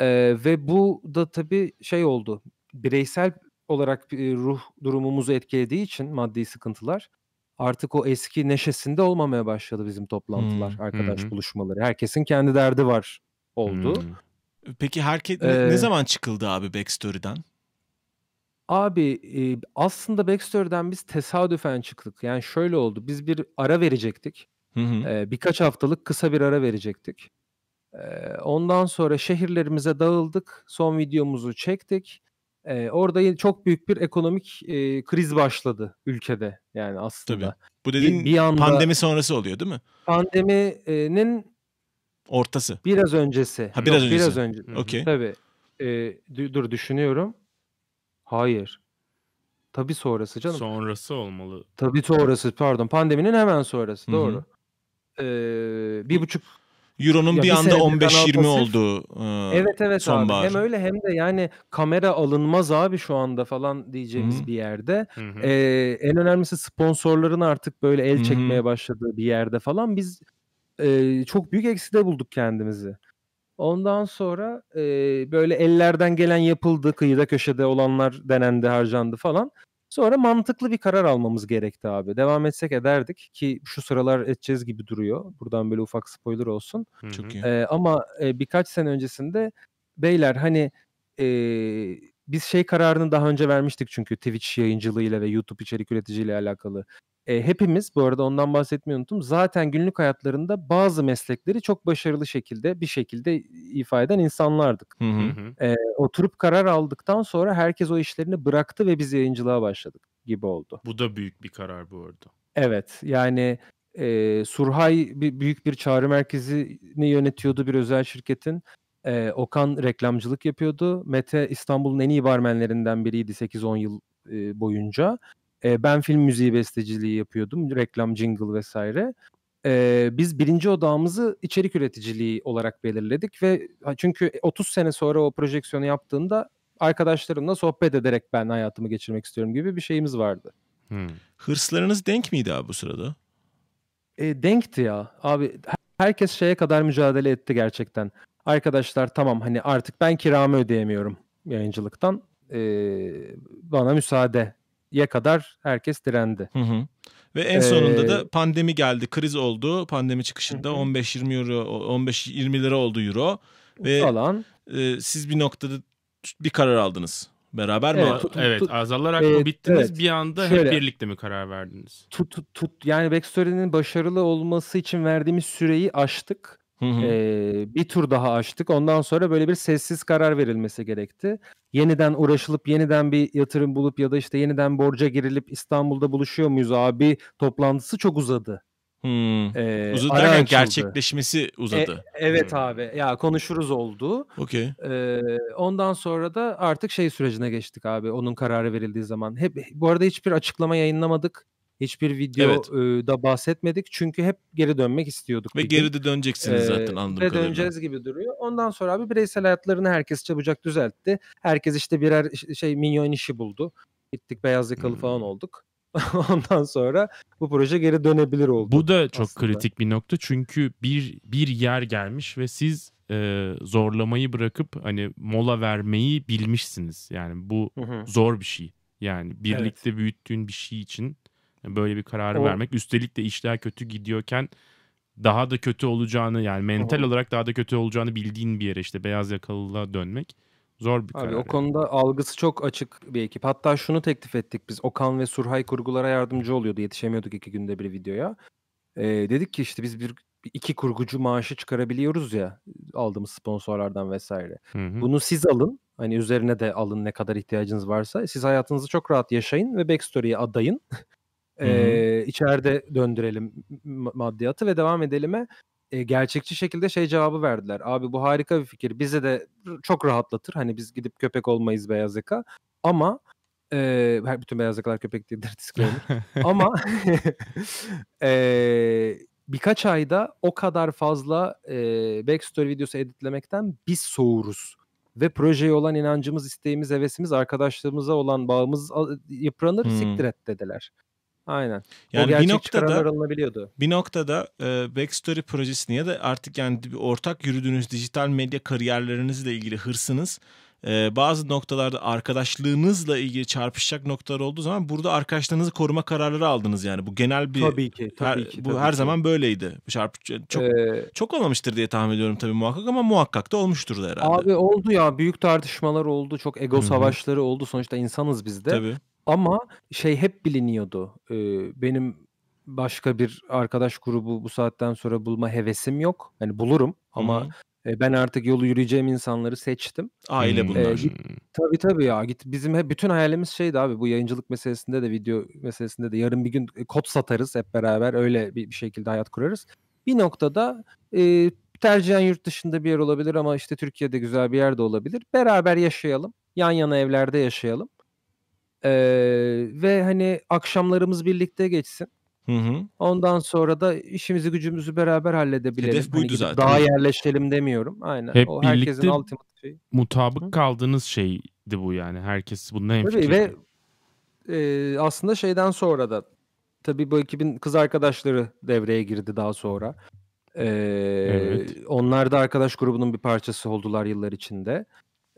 Eee, ve bu da tabii şey oldu. Bireysel olarak ruh durumumuzu etkilediği için maddi sıkıntılar artık o eski neşesinde olmamaya başladı bizim toplantılar, Hımm. arkadaş hı. buluşmaları. Herkesin kendi derdi var oldu. Hmm. Peki herkes ne, ne zaman çıkıldı abi Backstory'den? Abi, aslında Backstory'den biz tesadüfen çıktık. Yani şöyle oldu, biz bir ara verecektik. Hı hı. Birkaç haftalık kısa bir ara verecektik. Ondan sonra şehirlerimize dağıldık. Son videomuzu çektik. Eee, orada çok büyük bir ekonomik, eee, kriz başladı ülkede yani Tabii. aslında. Bu Bir dediğin bir anda pandemi sonrası oluyor değil mi? pandeminin Ortası. biraz öncesi. Ha biraz Yok, biraz öncesi. önce. Hı hı. Okey. Tabii. Eee, dü dur düşünüyorum. Hayır. Tabii sonrası canım. Sonrası olmalı. Tabii sonrası pardon. Pandeminin hemen sonrası. Hı hı. Doğru. Ee, bir buçuk Euro'nun Ya bir bir anda senedir 15-20 Kanal Pasif- oldu. e, Evet evet abi. sonbahar. Hem öyle hem de yani kamera alınmaz abi şu anda falan diyeceğimiz Hı. bir yerde. Hı hı. Ee, en önemlisi sponsorların artık böyle el Hı hı. çekmeye başladığı bir yerde falan biz e, çok büyük ekside bulduk kendimizi. Ondan sonra e, böyle ellerden gelen yapıldı, kıyıda köşede olanlar denendi, harcandı falan. Sonra mantıklı bir karar almamız gerekti abi. Devam etsek ederdik ki şu sıralar edeceğiz gibi duruyor. Buradan böyle ufak spoiler olsun. Çok iyi. Ee, ama e, birkaç sene öncesinde beyler hani e, biz şey kararını daha önce vermiştik çünkü Twitch yayıncılığıyla ve YouTube içerik üreticiliğiyle alakalı. E, hepimiz bu arada ondan bahsetmeyi unuttum. Zaten günlük hayatlarında bazı meslekleri çok başarılı şekilde bir şekilde ifa eden insanlardık. Hı Hı. E, oturup karar aldıktan sonra herkes o işlerini bıraktı ve biz yayıncılığa başladık gibi oldu. Bu da büyük bir karar bu arada. Evet yani e, Surhay bir, büyük bir çağrı merkezini yönetiyordu bir özel şirketin. E, Okan reklamcılık yapıyordu. Mete İstanbul'un en iyi barmenlerinden biriydi 8-10 yıl e, boyunca. E, ben film müziği besteciliği yapıyordum. Reklam, jingle vesaire. E, biz birinci odağımızı içerik üreticiliği olarak belirledik ve çünkü 30 sene sonra o projeksiyonu yaptığında arkadaşlarımla sohbet ederek ben hayatımı geçirmek istiyorum gibi bir şeyimiz vardı. Hı. Hırslarınız denk miydi abi bu sırada? E, denkti ya. Abi her- herkes şeye kadar mücadele etti gerçekten. Arkadaşlar tamam hani artık ben kiramı ödeyemiyorum yayıncılıktan. E, bana müsaadeye kadar herkes direndi. Hı hı. Ve en sonunda Ee, da pandemi geldi, kriz oldu. Pandemi çıkışında Hı hı. 15-20 euro, 15-20 lira oldu euro. Ve Falan. e, siz bir noktada bir karar aldınız. Beraber mi? Evet, Ama tut- evet tut- azalarak Evet, mı bittiniz evet. bir anda Şöyle. hep birlikte mi karar verdiniz? Tut, tut, tut, yani Backstory'nin başarılı olması için verdiğimiz süreyi aştık. Hı hı. Ee, bir tur daha açtık. Ondan sonra böyle bir sessiz karar verilmesi gerekti. Yeniden uğraşılıp yeniden bir yatırım bulup ya da işte yeniden borca girilip İstanbul'da buluşuyor muyuz abi toplantısı çok uzadı. Hmm. Ee, Uzadı derken gerçekleşmesi uzadı. Evet Hmm. abi ya konuşuruz oldu. Okey. Ee, ondan sonra da artık şey sürecine geçtik abi onun kararı verildiği zaman. Hep bu arada hiçbir açıklama yayınlamadık. Hiçbir video Evet. da bahsetmedik çünkü hep geri dönmek istiyorduk. Ve geri de döneceksiniz Ee, zaten anladığım ve kadarıyla. döneceğiz gibi duruyor. Ondan sonra abi bireysel hayatlarını herkes çabucak düzeltti. Herkes işte birer şey minyon işi buldu. Gittik beyaz yakalı Hmm. falan olduk. Ondan sonra bu proje geri dönebilir oldu. Bu da çok aslında. kritik bir nokta çünkü bir bir yer gelmiş ve siz e, zorlamayı bırakıp hani mola vermeyi bilmişsiniz. Yani bu Hı hı. zor bir şey. Yani birlikte büyüttüğün bir şey için böyle bir kararı O- vermek üstelik de işler kötü gidiyorken daha da kötü olacağını yani mental hı. olarak daha da kötü olacağını bildiğin bir yere işte beyaz yakalılığa dönmek zor bir karar. Abi o yani. konuda algısı çok açık bir ekip. Hatta şunu teklif ettik biz. Okan ve Surhay kurgulara yardımcı oluyordu. Yetişemiyorduk iki günde bir videoya. Ee, dedik ki işte biz bir iki kurgucu maaşı çıkarabiliyoruz ya aldığımız sponsorlardan vesaire. Hı hı. Bunu siz alın. Hani üzerine de alın ne kadar ihtiyacınız varsa. Siz hayatınızı çok rahat yaşayın ve backstory'ye adayın. Hı hı. Ee, içeride döndürelim maddiyatı ve devam edelim'e e, gerçekçi şekilde şey cevabı verdiler. Abi bu harika bir fikir. Bize de çok rahatlatır. Hani biz gidip köpek olmayız beyaz yaka. Ama e, her bütün beyaz yakalar köpek değildir disclaimer. Ama e, birkaç ayda o kadar fazla e, backstory videosu editlemekten biz soğuruz. Ve projeye olan inancımız, isteğimiz, hevesimiz, arkadaşlığımıza olan bağımız yıpranır, Hmm. siktir et dediler. Aynen. o Yani bir gerçekçi kararlar noktada alınabiliyordu. bir noktada e, Backstory projesini ya da artık yani bir ortak yürüdüğünüz dijital medya kariyerlerinizle ilgili hırsınız e, bazı noktalarda arkadaşlığınızla ilgili çarpışacak noktalar olduğu zaman burada arkadaşlarınızı koruma kararları aldınız yani. Bu genel bir Tabii ki, tabii her, ki. bu tabii her ki. zaman böyleydi. Çarp çok Ee, çok olmamıştır diye tahmin ediyorum tabii muhakkak ama muhakkak da olmuştur da herhalde. abi oldu ya büyük tartışmalar oldu, çok ego Hı hı. savaşları oldu. Sonuçta insanız biz de. Tabii. Ama şey hep biliniyordu. Ee, benim başka bir arkadaş grubu bu saatten sonra bulma hevesim yok. Hani bulurum ama Hı e, ben artık yolu yürüyeceğim insanları seçtim. aile Hmm. bunlar. Ee, git- Tabii tabii ya. Git bizim hep bütün hayalimiz şeydi abi. Bu yayıncılık meselesinde de video meselesinde de yarın bir gün e, kod satarız hep beraber. Öyle bir, bir şekilde hayat kurarız. Bir noktada e, tercihen yurt dışında bir yer olabilir ama işte Türkiye'de güzel bir yer de olabilir. Beraber yaşayalım. Yan yana evlerde yaşayalım. Eee, ve hani akşamlarımız birlikte geçsin. Hı hı. Ondan sonra da işimizi gücümüzü beraber halledebilelim. Hedef Hani buydu gidip zaten. dağa yerleşelim demiyorum. Aynen. Hep o herkesin birlikte ultimate şeyi. Mutabık Hı. kaldığınız şeydi bu yani. Herkes bununla Tabii hemfikirdi. ve eee, aslında şeyden sonra da tabii bu ekibin kız arkadaşları devreye girdi daha sonra. Eee, Evet. onlar da arkadaş grubunun bir parçası oldular yıllar içinde.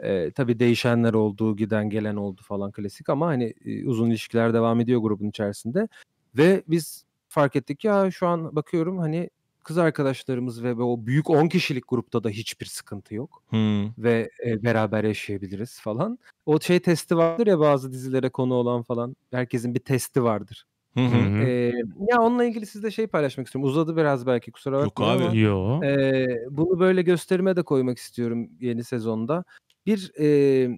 Eee, tabii değişenler oldu, giden gelen oldu falan klasik ama hani e, uzun ilişkiler devam ediyor grubun içerisinde. Ve biz fark ettik ki ya şu an bakıyorum hani kız arkadaşlarımız ve o büyük 10 kişilik grupta da hiçbir sıkıntı yok Hı. ve e, beraber yaşayabiliriz falan. O şey testi vardır ya bazı dizilere konu olan falan. Herkesin bir testi vardır. Hı Hı. Ee, ya onunla ilgili sizle şey paylaşmak istiyorum. Uzadı biraz belki kusura Yok bakmayın abi. ama Yo. e, bunu böyle gösterime de koymak istiyorum yeni sezonda. Bir e,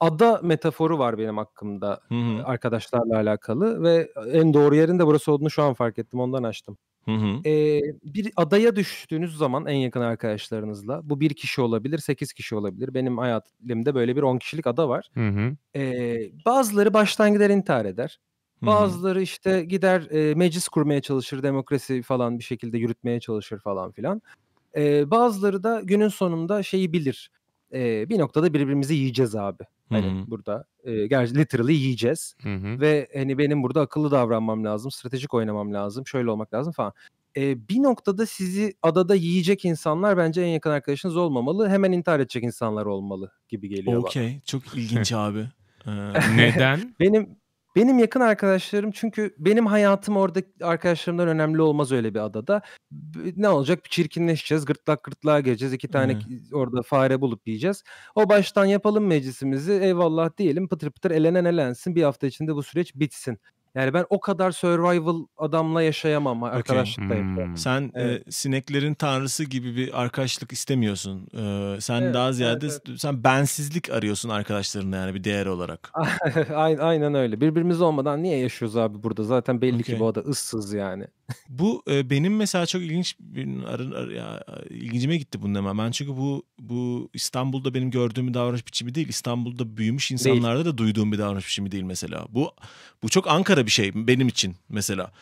ada metaforu var benim hakkımda Hı hı. arkadaşlarla alakalı ve en doğru yerin de burası olduğunu şu an fark ettim. Ondan açtım. Hı hı. Ee, bir adaya düştüğünüz zaman en yakın arkadaşlarınızla bu bir kişi olabilir, sekiz kişi olabilir. Benim hayatımda böyle bir 10 kişilik ada var. Hı hı. Ee, bazıları baştan gider intihar eder. Hı hı. Bazıları işte gider e, meclis kurmaya çalışır, demokrasi falan bir şekilde yürütmeye çalışır falan filan. Ee, bazıları da günün sonunda şeyi bilir. Ee, bir noktada birbirimizi yiyeceğiz abi. Hani hı. burada e, gerçi literally yiyeceğiz. Hı hı. Ve hani benim burada akıllı davranmam lazım, stratejik oynamam lazım, şöyle olmak lazım falan. Ee, bir noktada sizi adada yiyecek insanlar bence en yakın arkadaşınız olmamalı. Hemen intihar edecek insanlar olmalı gibi geliyor bana. Okey. Çok ilginç abi. Ee, Neden? Benim benim yakın arkadaşlarım çünkü benim hayatım orada arkadaşlarımdan önemli olmaz öyle bir adada. Ne olacak? Çirkinleşeceğiz, gırtlak gırtlağa geleceğiz. iki tane ki- orada fare bulup yiyeceğiz. O baştan yapalım meclisimizi. Eyvallah diyelim. Pıtır pıtır elenen elensin. Bir hafta içinde bu süreç bitsin. Yani ben o kadar survival adamla yaşayamam. Arkadaşlıkla yaşayamam. Hmm. Sen Evet. e, sineklerin tanrısı gibi bir arkadaşlık istemiyorsun. Ee, sen Evet, daha ziyade evet, sen bensizlik arıyorsun arkadaşlarında yani bir değer olarak. Aynen, aynen öyle. Birbirimiz olmadan niye yaşıyoruz abi burada? Zaten belli Okey. ki bu ada ıssız yani. Bu e, benim mesela çok ilginç bir arı, arı- ya, ilgincime gitti bunun hemen. Ben çünkü bu bu İstanbul'da benim gördüğüm bir davranış biçimi değil. İstanbul'da büyümüş insanlarda da duyduğum bir davranış biçimi değil mesela. Bu bu çok Ankara bir şey benim için mesela.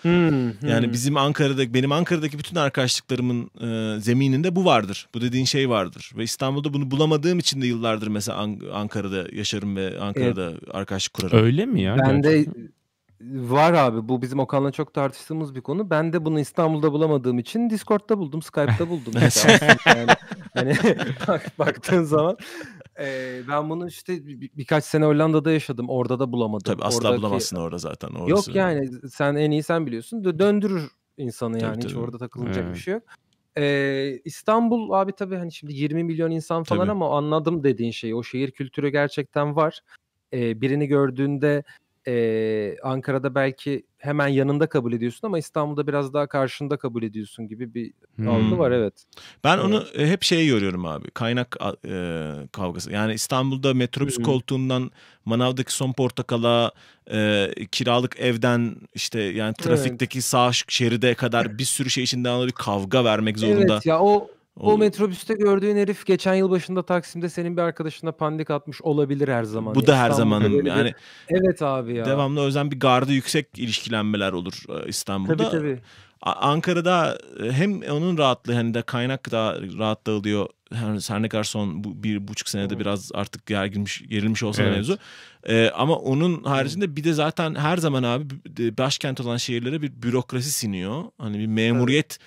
Yani Hmm. bizim Ankara'da benim Ankara'daki bütün arkadaşlıklarımın e, zemininde bu vardır. Bu dediğin şey vardır. Ve İstanbul'da bunu bulamadığım için de yıllardır mesela An- Ankara'da yaşarım ve Ankara'da arkadaşlık kurarım. Öyle mi ya? Ben de gerçekten? Var abi bu bizim Okan'la çok tartıştığımız bir konu. Ben de bunu İstanbul'da bulamadığım için Discord'da buldum, Skype'da buldum. yani hani bak, baktığın zaman Eee, ben bunu işte bi birkaç sene Hollanda'da yaşadım. Orada da bulamadım. Tabii asla Oradaki bulamazsın orada zaten. Orası. Yok yani sen en iyi sen biliyorsun. Dö döndürür insanı Tabii, yani. Hiç tabii. orada takılacak Evet. bir şey yok. Eee, İstanbul abi tabii hani şimdi 20 milyon insan falan Tabii. ama anladım dediğin şeyi. O şehir kültürü gerçekten var. Eee, birini gördüğünde eee, Ankara'da belki hemen yanında kabul ediyorsun ama İstanbul'da biraz daha karşında kabul ediyorsun gibi bir algı Hmm. var evet. Ben Evet. onu e, hep şeye yoruyorum abi. Kaynak e, kavgası. Yani İstanbul'da metrobüs hı. koltuğundan manavdaki son portakala e, kiralık evden işte yani trafikteki sağ ş- şeride kadar bir sürü şey içinden bir kavga vermek zorunda. Evet ya o o metrobüste gördüğün herif geçen yıl başında Taksim'de senin bir arkadaşına pandik atmış olabilir her zaman. Bu da her İstanbul'da zamanın böyle bir- yani Evet abi ya. devamlı o yüzden bir gardı yüksek ilişkilenmeler olur e, İstanbul'da. Tabii tabii. A- Ankara'da e, hem onun rahatlığı hem de kaynak da rahat dağılıyor. Her, her ne kadar son bu bir buçuk senede biraz artık gerginmiş, gerilmiş olsa da Evet. mevzu. E, ama onun haricinde bir de zaten her zaman abi b- başkent olan şehirlere bir bürokrasi siniyor. Hani bir memuriyet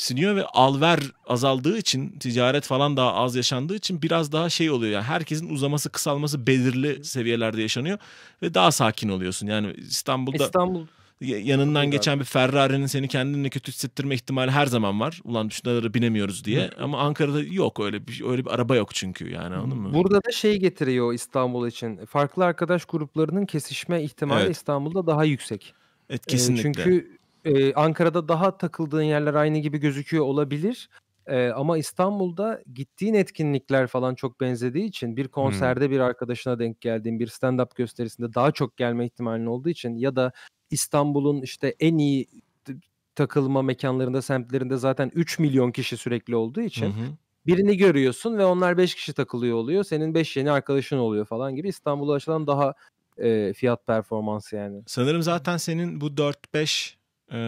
siniyor ve alver azaldığı için ticaret falan daha az yaşandığı için biraz daha şey oluyor. Yani herkesin uzaması kısalması belirli seviyelerde yaşanıyor ve daha sakin oluyorsun. Yani İstanbul'da İstanbul ya- yanından geçen bir Ferrari'nin seni kendini kötü hissettirme ihtimali her zaman var. Ulan şunları binemiyoruz diye. Ama Ankara'da yok öyle bir öyle bir araba yok çünkü yani anladın mı? burada da şey getiriyor İstanbul için. Farklı arkadaş gruplarının kesişme ihtimali Evet. İstanbul'da daha yüksek. Evet Ee, kesinlikle. çünkü e, Ankara'da daha takıldığın yerler aynı gibi gözüküyor olabilir. Ee, ama İstanbul'da gittiğin etkinlikler falan çok benzediği için bir konserde bir arkadaşına denk geldiğin bir stand-up gösterisinde daha çok gelme ihtimalin olduğu için ya da İstanbul'un işte en iyi takılma mekanlarında semtlerinde zaten 3 milyon kişi sürekli olduğu Hı için hı. birini görüyorsun ve onlar 5 kişi takılıyor oluyor. Senin 5 yeni arkadaşın oluyor falan gibi İstanbul'a açılan daha e, fiyat performansı yani. Sanırım zaten senin bu 4-5 e,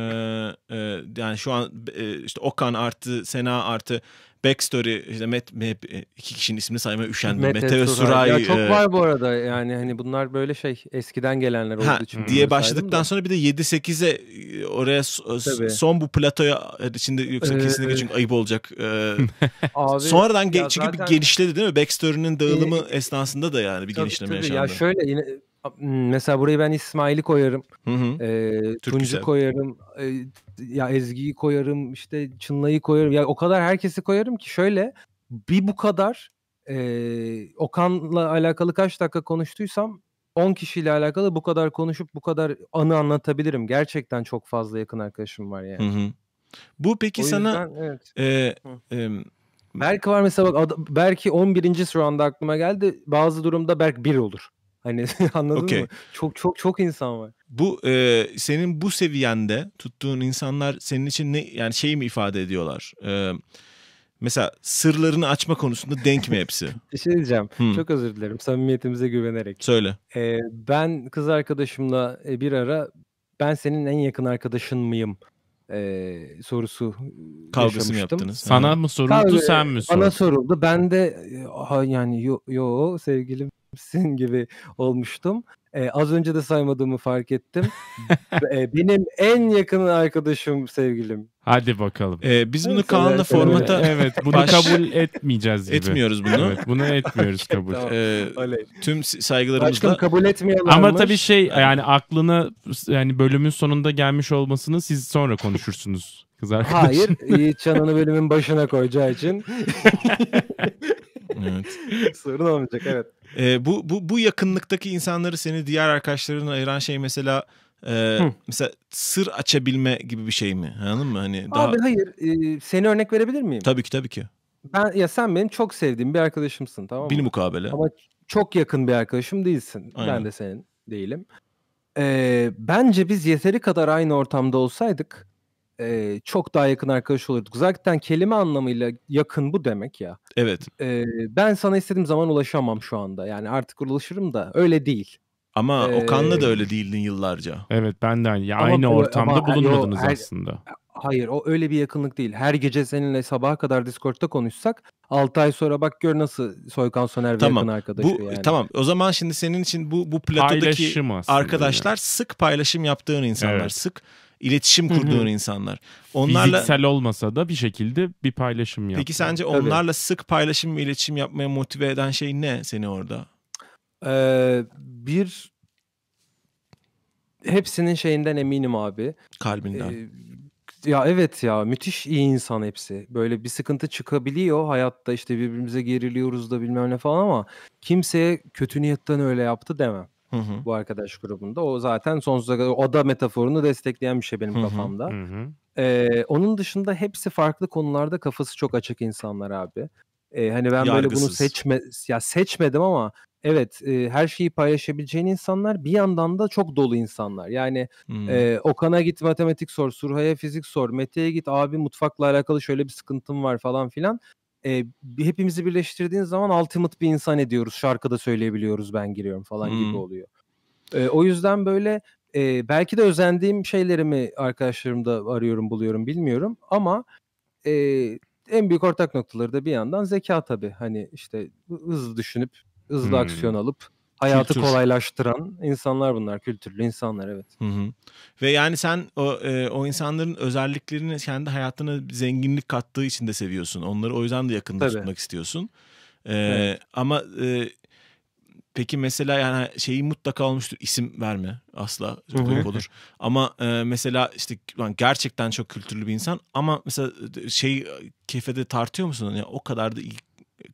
e, yani şu an e, işte Okan artı Sena artı Backstory işte Met, Met, iki kişinin ismini saymaya üşendim. Mete, Mete ve Suray. Ya çok e, var bu arada yani hani bunlar böyle şey eskiden gelenler olduğu ha, için. Diye başladıktan da. sonra bir de 7-8'e e, oraya Tabii. son bu platoya içinde yoksa ee, kesinlikle çünkü ayıp olacak. Ee, Abi, Sonradan ge- çünkü zaten... bir genişledi değil mi? Backstory'nin dağılımı ee, esnasında da yani bir tabii, genişleme tabii. yaşandı. Ya şöyle yine Mesela burayı ben İsmail'i koyarım. Hı hı. E, Tuncu koyarım. E, ya Ezgi'yi koyarım. işte Çınla'yı koyarım. Ya o kadar herkesi koyarım ki şöyle bir bu kadar e, Okan'la alakalı kaç dakika konuştuysam 10 kişiyle alakalı bu kadar konuşup bu kadar anı anlatabilirim. Gerçekten çok fazla yakın arkadaşım var yani. Hı hı. Bu peki o sana yüzden, evet. e, e, Berk var mesela bak belki 11. şu anda aklıma geldi. Bazı durumda Berk 1 olur. Hani anladın okay. mı? Çok çok çok insan var. Bu e, senin bu seviyende tuttuğun insanlar senin için ne yani şey mi ifade ediyorlar? E, mesela sırlarını açma konusunda denk mi hepsi? bir şey diyeceğim. Hmm. Çok özür dilerim samimiyetimize güvenerek. Söyle. E, ben kız arkadaşımla e, bir ara ben senin en yakın arkadaşın mıyım? e, sorusu kavgası mı yaptınız? Sana mı soruldu Kavga, sen mi sordun? Bana soruldu. Ben de ha, yani yo, yo sevgilim misin gibi olmuştum. Ee, az önce de saymadığımı fark ettim. ee, benim en yakın arkadaşım sevgilim. Hadi bakalım. Ee, biz bunu Kaan'la formata evet bunu baş... kabul etmeyeceğiz gibi. Etmiyoruz bunu. Evet, bunu etmiyoruz kabul. tamam, ee, tüm saygılarımızla. Başkanım kabul etmeyelim. Ama tabii şey yani aklına yani bölümün sonunda gelmiş olmasını siz sonra konuşursunuz. Kız arkadaşım. Hayır. Yiğit Canan'ı bölümün başına koyacağı için. Evet. Sorun olmayacak evet. E, bu, bu, bu yakınlıktaki insanları seni diğer arkadaşlarına ayıran şey mesela e, mesela sır açabilme gibi bir şey mi? Anladın mı? Hani daha... Abi hayır. E, seni örnek verebilir miyim? Tabii ki tabii ki. Ben ya sen benim çok sevdiğim bir arkadaşımsın tamam mı? Bil mukabele. Ama çok yakın bir arkadaşım değilsin. Aynen. Ben de senin değilim. Ee, bence biz yeteri kadar aynı ortamda olsaydık e, çok daha yakın arkadaş olurduk. Zaten kelime anlamıyla yakın bu demek ya. Evet. E, ben sana istediğim zaman ulaşamam şu anda. Yani artık ulaşırım da öyle değil. Ama ee, Okan'la da öyle değildin yıllarca. Evet ben de aynı. Aynı ortamda ama, bulunmadınız yo, her, aslında. Hayır o öyle bir yakınlık değil. Her gece seninle sabaha kadar Discord'da konuşsak 6 ay sonra bak gör nasıl Soykan Soner tamam. yakın arkadaşı bu, yani. Tamam o zaman şimdi senin için bu bu platodaki arkadaşlar yani. sık paylaşım yaptığın insanlar. Evet. Sık iletişim kurduğun insanlar. Onlarla fiziksel olmasa da bir şekilde bir paylaşım yap. Peki sence Tabii. onlarla sık paylaşım ve iletişim yapmaya motive eden şey ne seni orada? Ee, bir hepsinin şeyinden eminim abi. Kalbinden. Ee, ya evet ya müthiş iyi insan hepsi. Böyle bir sıkıntı çıkabiliyor hayatta işte birbirimize geriliyoruz da bilmem ne falan ama kimseye kötü niyetten öyle yaptı demem. Hı hı. Bu arkadaş grubunda. O zaten sonsuza kadar o da metaforunu destekleyen bir şey benim hı hı. kafamda. Hı hı. Ee, onun dışında hepsi farklı konularda kafası çok açık insanlar abi. Ee, hani ben Yargısız. böyle bunu seçme ya seçmedim ama evet e, her şeyi paylaşabileceğin insanlar bir yandan da çok dolu insanlar. Yani hmm. e, Okan'a git matematik sor, Surha'ya fizik sor, Mete'ye git abi mutfakla alakalı şöyle bir sıkıntım var falan filan e, hepimizi birleştirdiğin zaman ultimate bir insan ediyoruz. Şarkıda söyleyebiliyoruz ben giriyorum falan hmm. gibi oluyor. E, o yüzden böyle e, belki de özendiğim şeylerimi arkadaşlarımda arıyorum buluyorum bilmiyorum ama e, en büyük ortak noktaları da bir yandan zeka tabii. Hani işte hızlı düşünüp hızlı hmm. aksiyon alıp hayatı Kültür. kolaylaştıran insanlar bunlar. Kültürlü insanlar evet. Hı hı. Ve yani sen o e, o insanların özelliklerini kendi hayatına zenginlik kattığı için de seviyorsun. Onları o yüzden de yakında Tabii. tutmak istiyorsun. E, evet. Ama e, peki mesela yani şeyi mutlaka olmuştur. isim verme asla çok ayıp olur. ama e, mesela işte gerçekten çok kültürlü bir insan ama mesela şey kefede tartıyor musun? Yani o kadar da iyi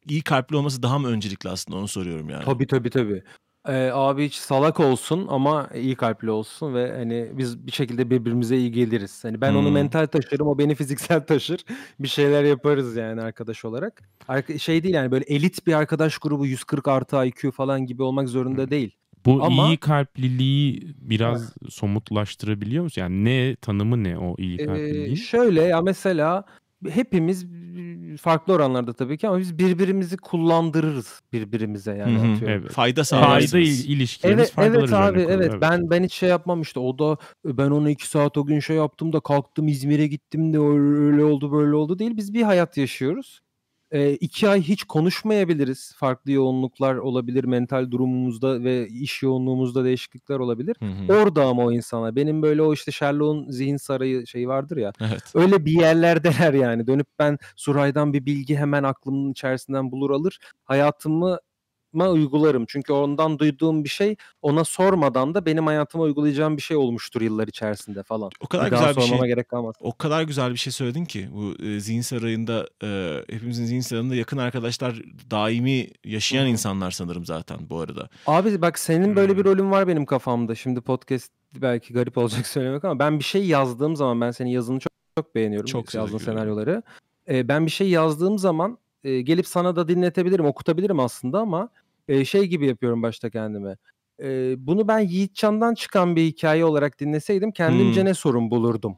iyi kalpli olması daha mı öncelikli aslında onu soruyorum yani. Tabii tabii tabii. Ee, abi hiç salak olsun ama iyi kalpli olsun ve hani biz bir şekilde birbirimize iyi geliriz. Hani ben onu hmm. mental taşırım, o beni fiziksel taşır. Bir şeyler yaparız yani arkadaş olarak. Arka- şey değil yani böyle elit bir arkadaş grubu 140 artı IQ falan gibi olmak zorunda değil. Bu Ama iyi kalpliliği biraz somutlaştırabiliyor musun? Yani ne tanımı ne o iyi Ee, kalpliliğin? şöyle ya mesela hepimiz farklı oranlarda tabii ki ama biz birbirimizi kullandırırız birbirimize yani Hı hı, atıyorum. Evet. Fayda Fayda sağlarsınız. il- ilişkilerimiz Evet faydalar evet abi kurulu, evet ben ben hiç şey yapmam işte o da ben ona iki saat o gün şey yaptım da kalktım İzmir'e gittim de öyle oldu böyle oldu değil biz bir hayat yaşıyoruz. Ee, iki ay hiç konuşmayabiliriz farklı yoğunluklar olabilir mental durumumuzda ve iş yoğunluğumuzda değişiklikler olabilir. Hı hı. Orada ama o insana benim böyle o işte Sherlock'un zihin sarayı şeyi vardır ya Evet. öyle bir yerlerdeler yani dönüp ben Suray'dan bir bilgi hemen aklımın içerisinden bulur alır hayatımı uygularım. Çünkü ondan duyduğum bir şey ona sormadan da benim hayatıma uygulayacağım bir şey olmuştur yıllar içerisinde falan. O kadar Bir güzel bir şey. gerek kalmaz. O kadar güzel bir şey söyledin ki bu e, zihin sarayında e, hepimizin zihin sarayında yakın arkadaşlar daimi yaşayan hı. insanlar sanırım zaten bu arada. Abi bak senin böyle bir Hmm. rolün var benim kafamda. Şimdi podcast belki garip olacak söylemek ama ben bir şey yazdığım zaman ben senin yazını çok, çok beğeniyorum. Çok yazdığın senaryoları. Ee, ben bir şey yazdığım zaman e, gelip sana da dinletebilirim, okutabilirim aslında ama e, şey gibi yapıyorum başta kendime. E, bunu ben Yiğitcan'dan çıkan bir hikaye olarak dinleseydim kendimce Hmm. ne sorun bulurdum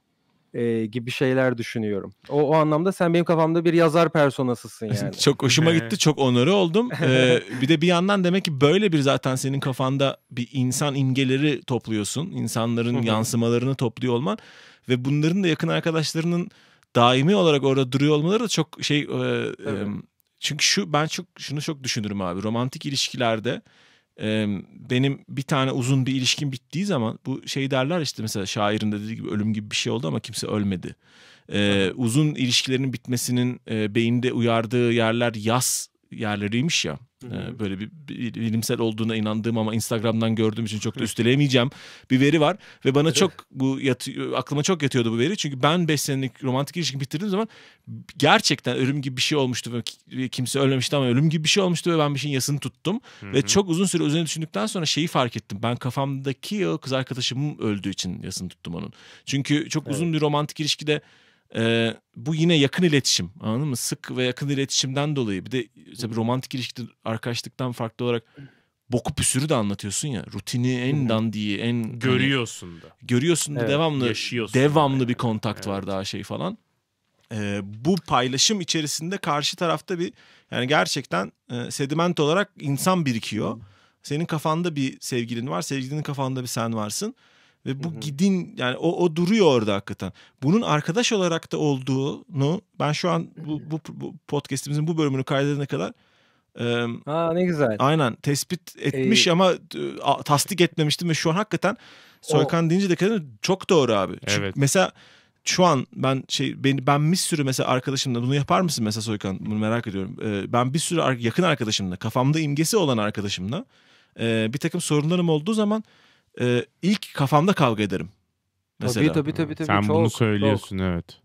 e, gibi şeyler düşünüyorum. O, o anlamda sen benim kafamda bir yazar personasısın yani. çok hoşuma gitti. Çok onore oldum. Ee, bir de bir yandan demek ki böyle bir zaten senin kafanda bir insan imgeleri topluyorsun. İnsanların yansımalarını topluyor olman ve bunların da yakın arkadaşlarının daimi olarak orada duruyor olmaları da çok şey e, e, Tabii. çünkü şu ben çok şunu çok düşünürüm abi. Romantik ilişkilerde benim bir tane uzun bir ilişkim bittiği zaman bu şey derler işte mesela şairin de dediği gibi ölüm gibi bir şey oldu ama kimse ölmedi. Ee, uzun ilişkilerin bitmesinin e, beyinde uyardığı yerler yaz yerleriymiş ya. Hı Ee, böyle bir, bir bilimsel olduğuna inandığım ama Instagram'dan gördüğüm için çok da üsteleyemeyeceğim bir veri var ve bana çok bu yatıyor, aklıma çok yatıyordu bu veri. Çünkü ben 5 senelik romantik ilişki bitirdiğim zaman gerçekten ölüm gibi bir şey olmuştu ve ki- kimse ölmemişti ama ölüm gibi bir şey olmuştu ve ben bir şeyin yasını tuttum. Hı Ve çok uzun süre üzerine düşündükten sonra şeyi fark ettim. Ben kafamdaki o kız arkadaşımın öldüğü için yasını tuttum onun. Çünkü çok Evet. uzun bir romantik ilişkide e, bu yine yakın iletişim anladın mı? Sık ve yakın iletişimden dolayı bir de tabii romantik ilişkide arkadaşlıktan farklı olarak boku püsürü de anlatıyorsun ya. Rutini en Hı. dandiği en hani, görüyorsun da. görüyorsun da Evet, devamlı yaşıyorsun devamlı yani. bir kontakt var Evet. daha şey falan. Ee, bu paylaşım içerisinde karşı tarafta bir yani gerçekten e, sediment olarak insan birikiyor. Senin kafanda bir sevgilin var, sevgilinin kafanda bir sen varsın ve bu Hı hı. gidin yani o, o duruyor orada hakikaten. Bunun arkadaş olarak da olduğunu ben şu an bu, bu, bu podcast'imizin bu bölümünü kaydedene kadar e, Ha ne güzel. Aynen tespit etmiş Ee, ama e, a- tasdik etmemiştim ve şu an hakikaten Soykan deyince de kadar çok doğru abi. Çünkü Evet. mesela şu an ben şey ben, ben bir sürü mesela arkadaşımla bunu yapar mısın mesela Soykan bunu merak ediyorum. Ee, ben bir sürü yakın arkadaşımla kafamda imgesi olan arkadaşımla e, bir takım sorunlarım olduğu zaman e, ilk kafamda kavga ederim. Mesela. Tabii tabii tabii. tabii. Sen çok, bunu çok. söylüyorsun evet.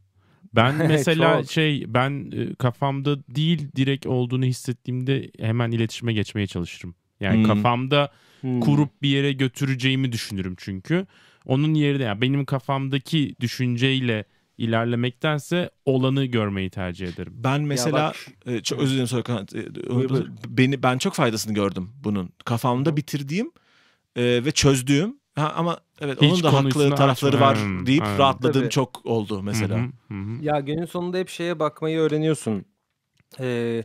Ben mesela Çok. şey ben e, kafamda değil direkt olduğunu hissettiğimde hemen iletişime geçmeye çalışırım. Yani Hmm. kafamda Hmm. kurup bir yere götüreceğimi düşünürüm çünkü. Onun yerine yani benim kafamdaki düşünceyle ilerlemektense olanı görmeyi tercih ederim. Ben mesela Ya bak, e, çok özür dilerim Soykan. E. Beni ben çok faydasını gördüm bunun. Kafamda bitirdiğim e, ve çözdüğüm ha, ama evet Hiç onun da haklı tarafları açma. var Hmm, deyip aynen. rahatladığım Tabii. çok oldu mesela. Hı, hı hı. Ya günün sonunda hep şeye bakmayı öğreniyorsun. Ee,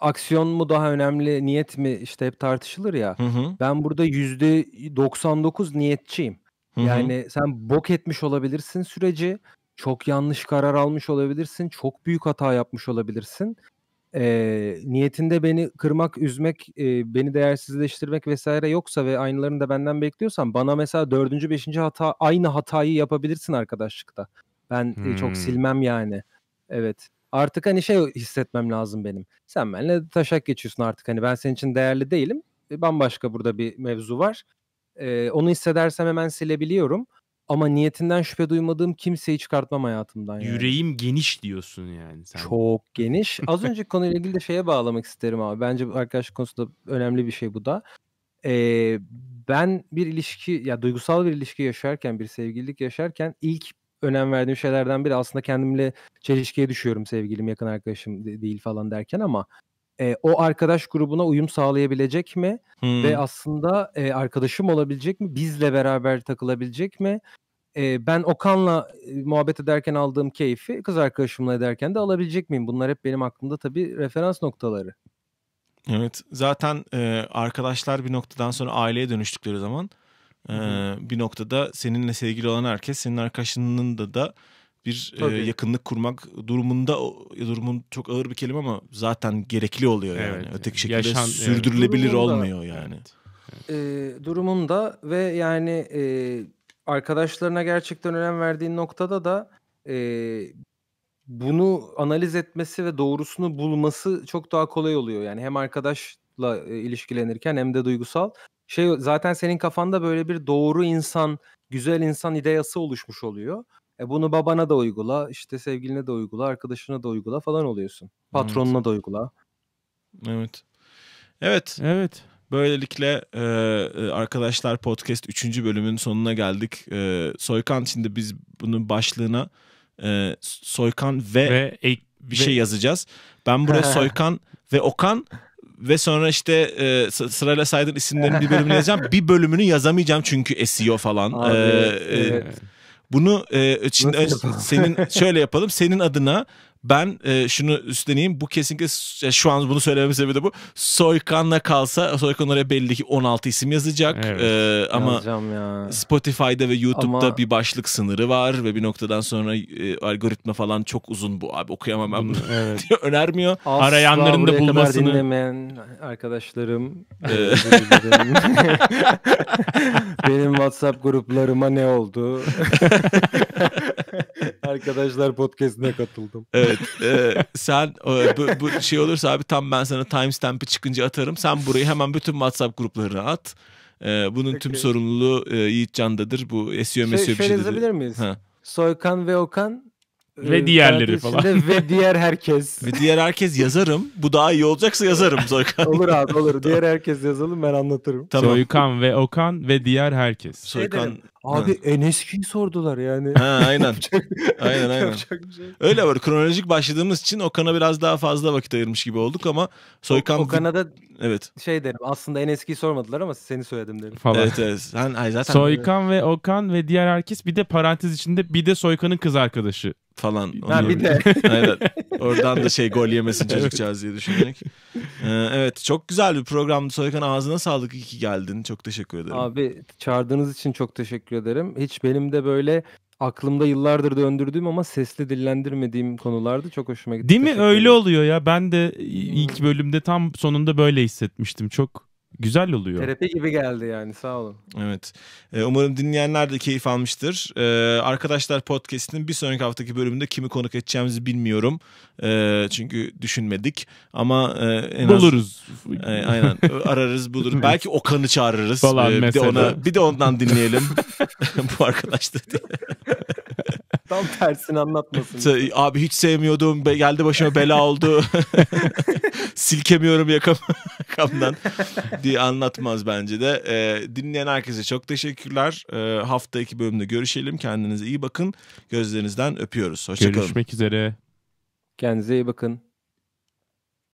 aksiyon mu daha önemli, niyet mi işte hep tartışılır ya. Hı hı. Ben burada %99 niyetçiyim. Hı hı. Yani sen bok etmiş olabilirsin süreci, çok yanlış karar almış olabilirsin, çok büyük hata yapmış olabilirsin. Ee, niyetinde beni kırmak, üzmek, e, beni değersizleştirmek vesaire yoksa ve aynılarını da benden bekliyorsan bana mesela dördüncü, beşinci hata aynı hatayı yapabilirsin arkadaşlıkta. Ben e, çok Hmm. silmem yani. Evet. Artık hani şey hissetmem lazım benim. Sen benimle taşak geçiyorsun artık. Hani ben senin için değerli değilim. E, Bambaşka burada bir mevzu var. Ee, onu hissedersem hemen silebiliyorum. Ama niyetinden şüphe duymadığım kimseyi çıkartmam hayatımdan yani. Yüreğim geniş diyorsun yani sen. Çok geniş. Az önceki konuyla ilgili de şeye bağlamak isterim abi. Bence arkadaşlık konusunda önemli bir şey bu da. Ee, ben bir ilişki, ya duygusal bir ilişki yaşarken, bir sevgililik yaşarken ilk önem verdiğim şeylerden biri aslında kendimle çelişkiye düşüyorum sevgilim, yakın arkadaşım de- değil falan derken ama e, o arkadaş grubuna uyum sağlayabilecek mi? Hı. Ve aslında e, arkadaşım olabilecek mi? Bizle beraber takılabilecek mi? e, ben Okan'la e, muhabbet ederken aldığım keyfi kız arkadaşımla ederken de alabilecek miyim? Bunlar hep benim aklımda tabii referans noktaları. Evet zaten e, arkadaşlar bir noktadan sonra aileye dönüştükleri zaman e, bir noktada seninle sevgili olan herkes senin arkadaşının da da bir e, yakınlık kurmak durumunda durumun çok ağır bir kelime ama zaten gerekli oluyor yani. Evet. Öteki şekilde Yaşan, sürdürülebilir evet. olmuyor yani. Evet. E, durumunda ve yani e, arkadaşlarına gerçekten önem verdiğin noktada da e, bunu analiz etmesi ve doğrusunu bulması çok daha kolay oluyor. Yani hem arkadaşla e, ilişkilenirken hem de duygusal. Şey zaten senin kafanda böyle bir doğru insan, güzel insan ideyası oluşmuş oluyor. E bunu babana da uygula, işte sevgiline de uygula, arkadaşına da uygula falan oluyorsun. Patronuna evet. da uygula. Evet. Evet. Evet. Böylelikle e, arkadaşlar podcast 3. bölümün sonuna geldik. E, Soykan şimdi biz bunun başlığına e, Soykan ve, ve bir ve... şey yazacağız. Ben buraya Soykan ve Okan ve sonra işte e, sırayla saydığın isimlerin bir bölümünü yazacağım. bir bölümünü yazamayacağım çünkü SEO falan. Abi, ee, evet. e, bunu e, şimdi senin şöyle yapalım. Senin adına ben e, şunu üstleneyim. Bu kesinlikle şu an bunu söylememin sebebi de bu. Soykan'la kalsa Soykan oraya belli ki 16 isim yazacak. Evet, e, ama ya. Spotify'da ve YouTube'da ama... bir başlık sınırı var ve bir noktadan sonra e, algoritma falan çok uzun bu abi okuyamam ben bunu evet. diye önermiyor. Asla Arayanların da bulmasını. Kadar dinlemeyen arkadaşlarım. Benim WhatsApp gruplarıma ne oldu? Arkadaşlar podcast'ine katıldım. Evet. E, sen e, bu, bu şey olursa abi tam ben sana timestamp'i çıkınca atarım. Sen burayı hemen bütün WhatsApp gruplarına at. E, bunun Peki. tüm sorumluluğu e, Yiğit Can'dadır. Bu SEO şey, meseo bir şey yazabilir miyiz? Ha. Soykan ve Okan ve e, diğerleri falan. Ve diğer herkes. ve diğer herkes yazarım. Bu daha iyi olacaksa yazarım Soykan. olur abi olur. Diğer herkes yazalım ben anlatırım. Tamam. Soykan ve Okan ve diğer herkes. Soykan şey Abi ha. en eskiyi sordular yani. Ha aynen. aynen aynen. Şey. Öyle var. Kronolojik başladığımız için Okan'a biraz daha fazla vakit ayırmış gibi olduk ama Soykan... Okan'a da evet. şey derim. Aslında en eskiyi sormadılar ama seni söyledim derim. Falan. Evet evet. Sen, ay zaten Soykan ve Okan ve diğer herkes bir de parantez içinde bir de Soykan'ın kız arkadaşı falan. Ha, bir de. Aynen. Oradan da şey gol yemesin çocukcağız diye düşünerek. Ee, evet çok güzel bir programdı. Soykan ağzına sağlık. İyi ki geldin. Çok teşekkür ederim. Abi çağırdığınız için çok teşekkür ederim. Hiç benim de böyle aklımda yıllardır döndürdüğüm ama sesli dillendirmediğim konulardı. Çok hoşuma gitti. Değil mi? Öyle oluyor ya. Ben de ilk bölümde tam sonunda böyle hissetmiştim. Çok güzel oluyor. Terapi gibi geldi yani sağ olun. Evet. Ee, umarım dinleyenler de keyif almıştır. Ee, arkadaşlar podcast'in bir sonraki haftaki bölümünde kimi konuk edeceğimizi bilmiyorum. Ee, çünkü düşünmedik. Ama e, en buluruz. Az, e, aynen ararız buluruz. Belki Okan'ı çağırırız. Falan bir de ona bir de ondan dinleyelim. Bu arkadaşlar diye. Tam tersini anlatmasın. Abi hiç sevmiyordum. Geldi başıma bela oldu. Silkemiyorum yakam, yakamdan diye anlatmaz bence de. Ee, dinleyen herkese çok teşekkürler. Ee, hafta iki bölümde görüşelim. Kendinize iyi bakın. Gözlerinizden öpüyoruz. Hoşçakalın. Görüşmek üzere. Kendinize iyi bakın.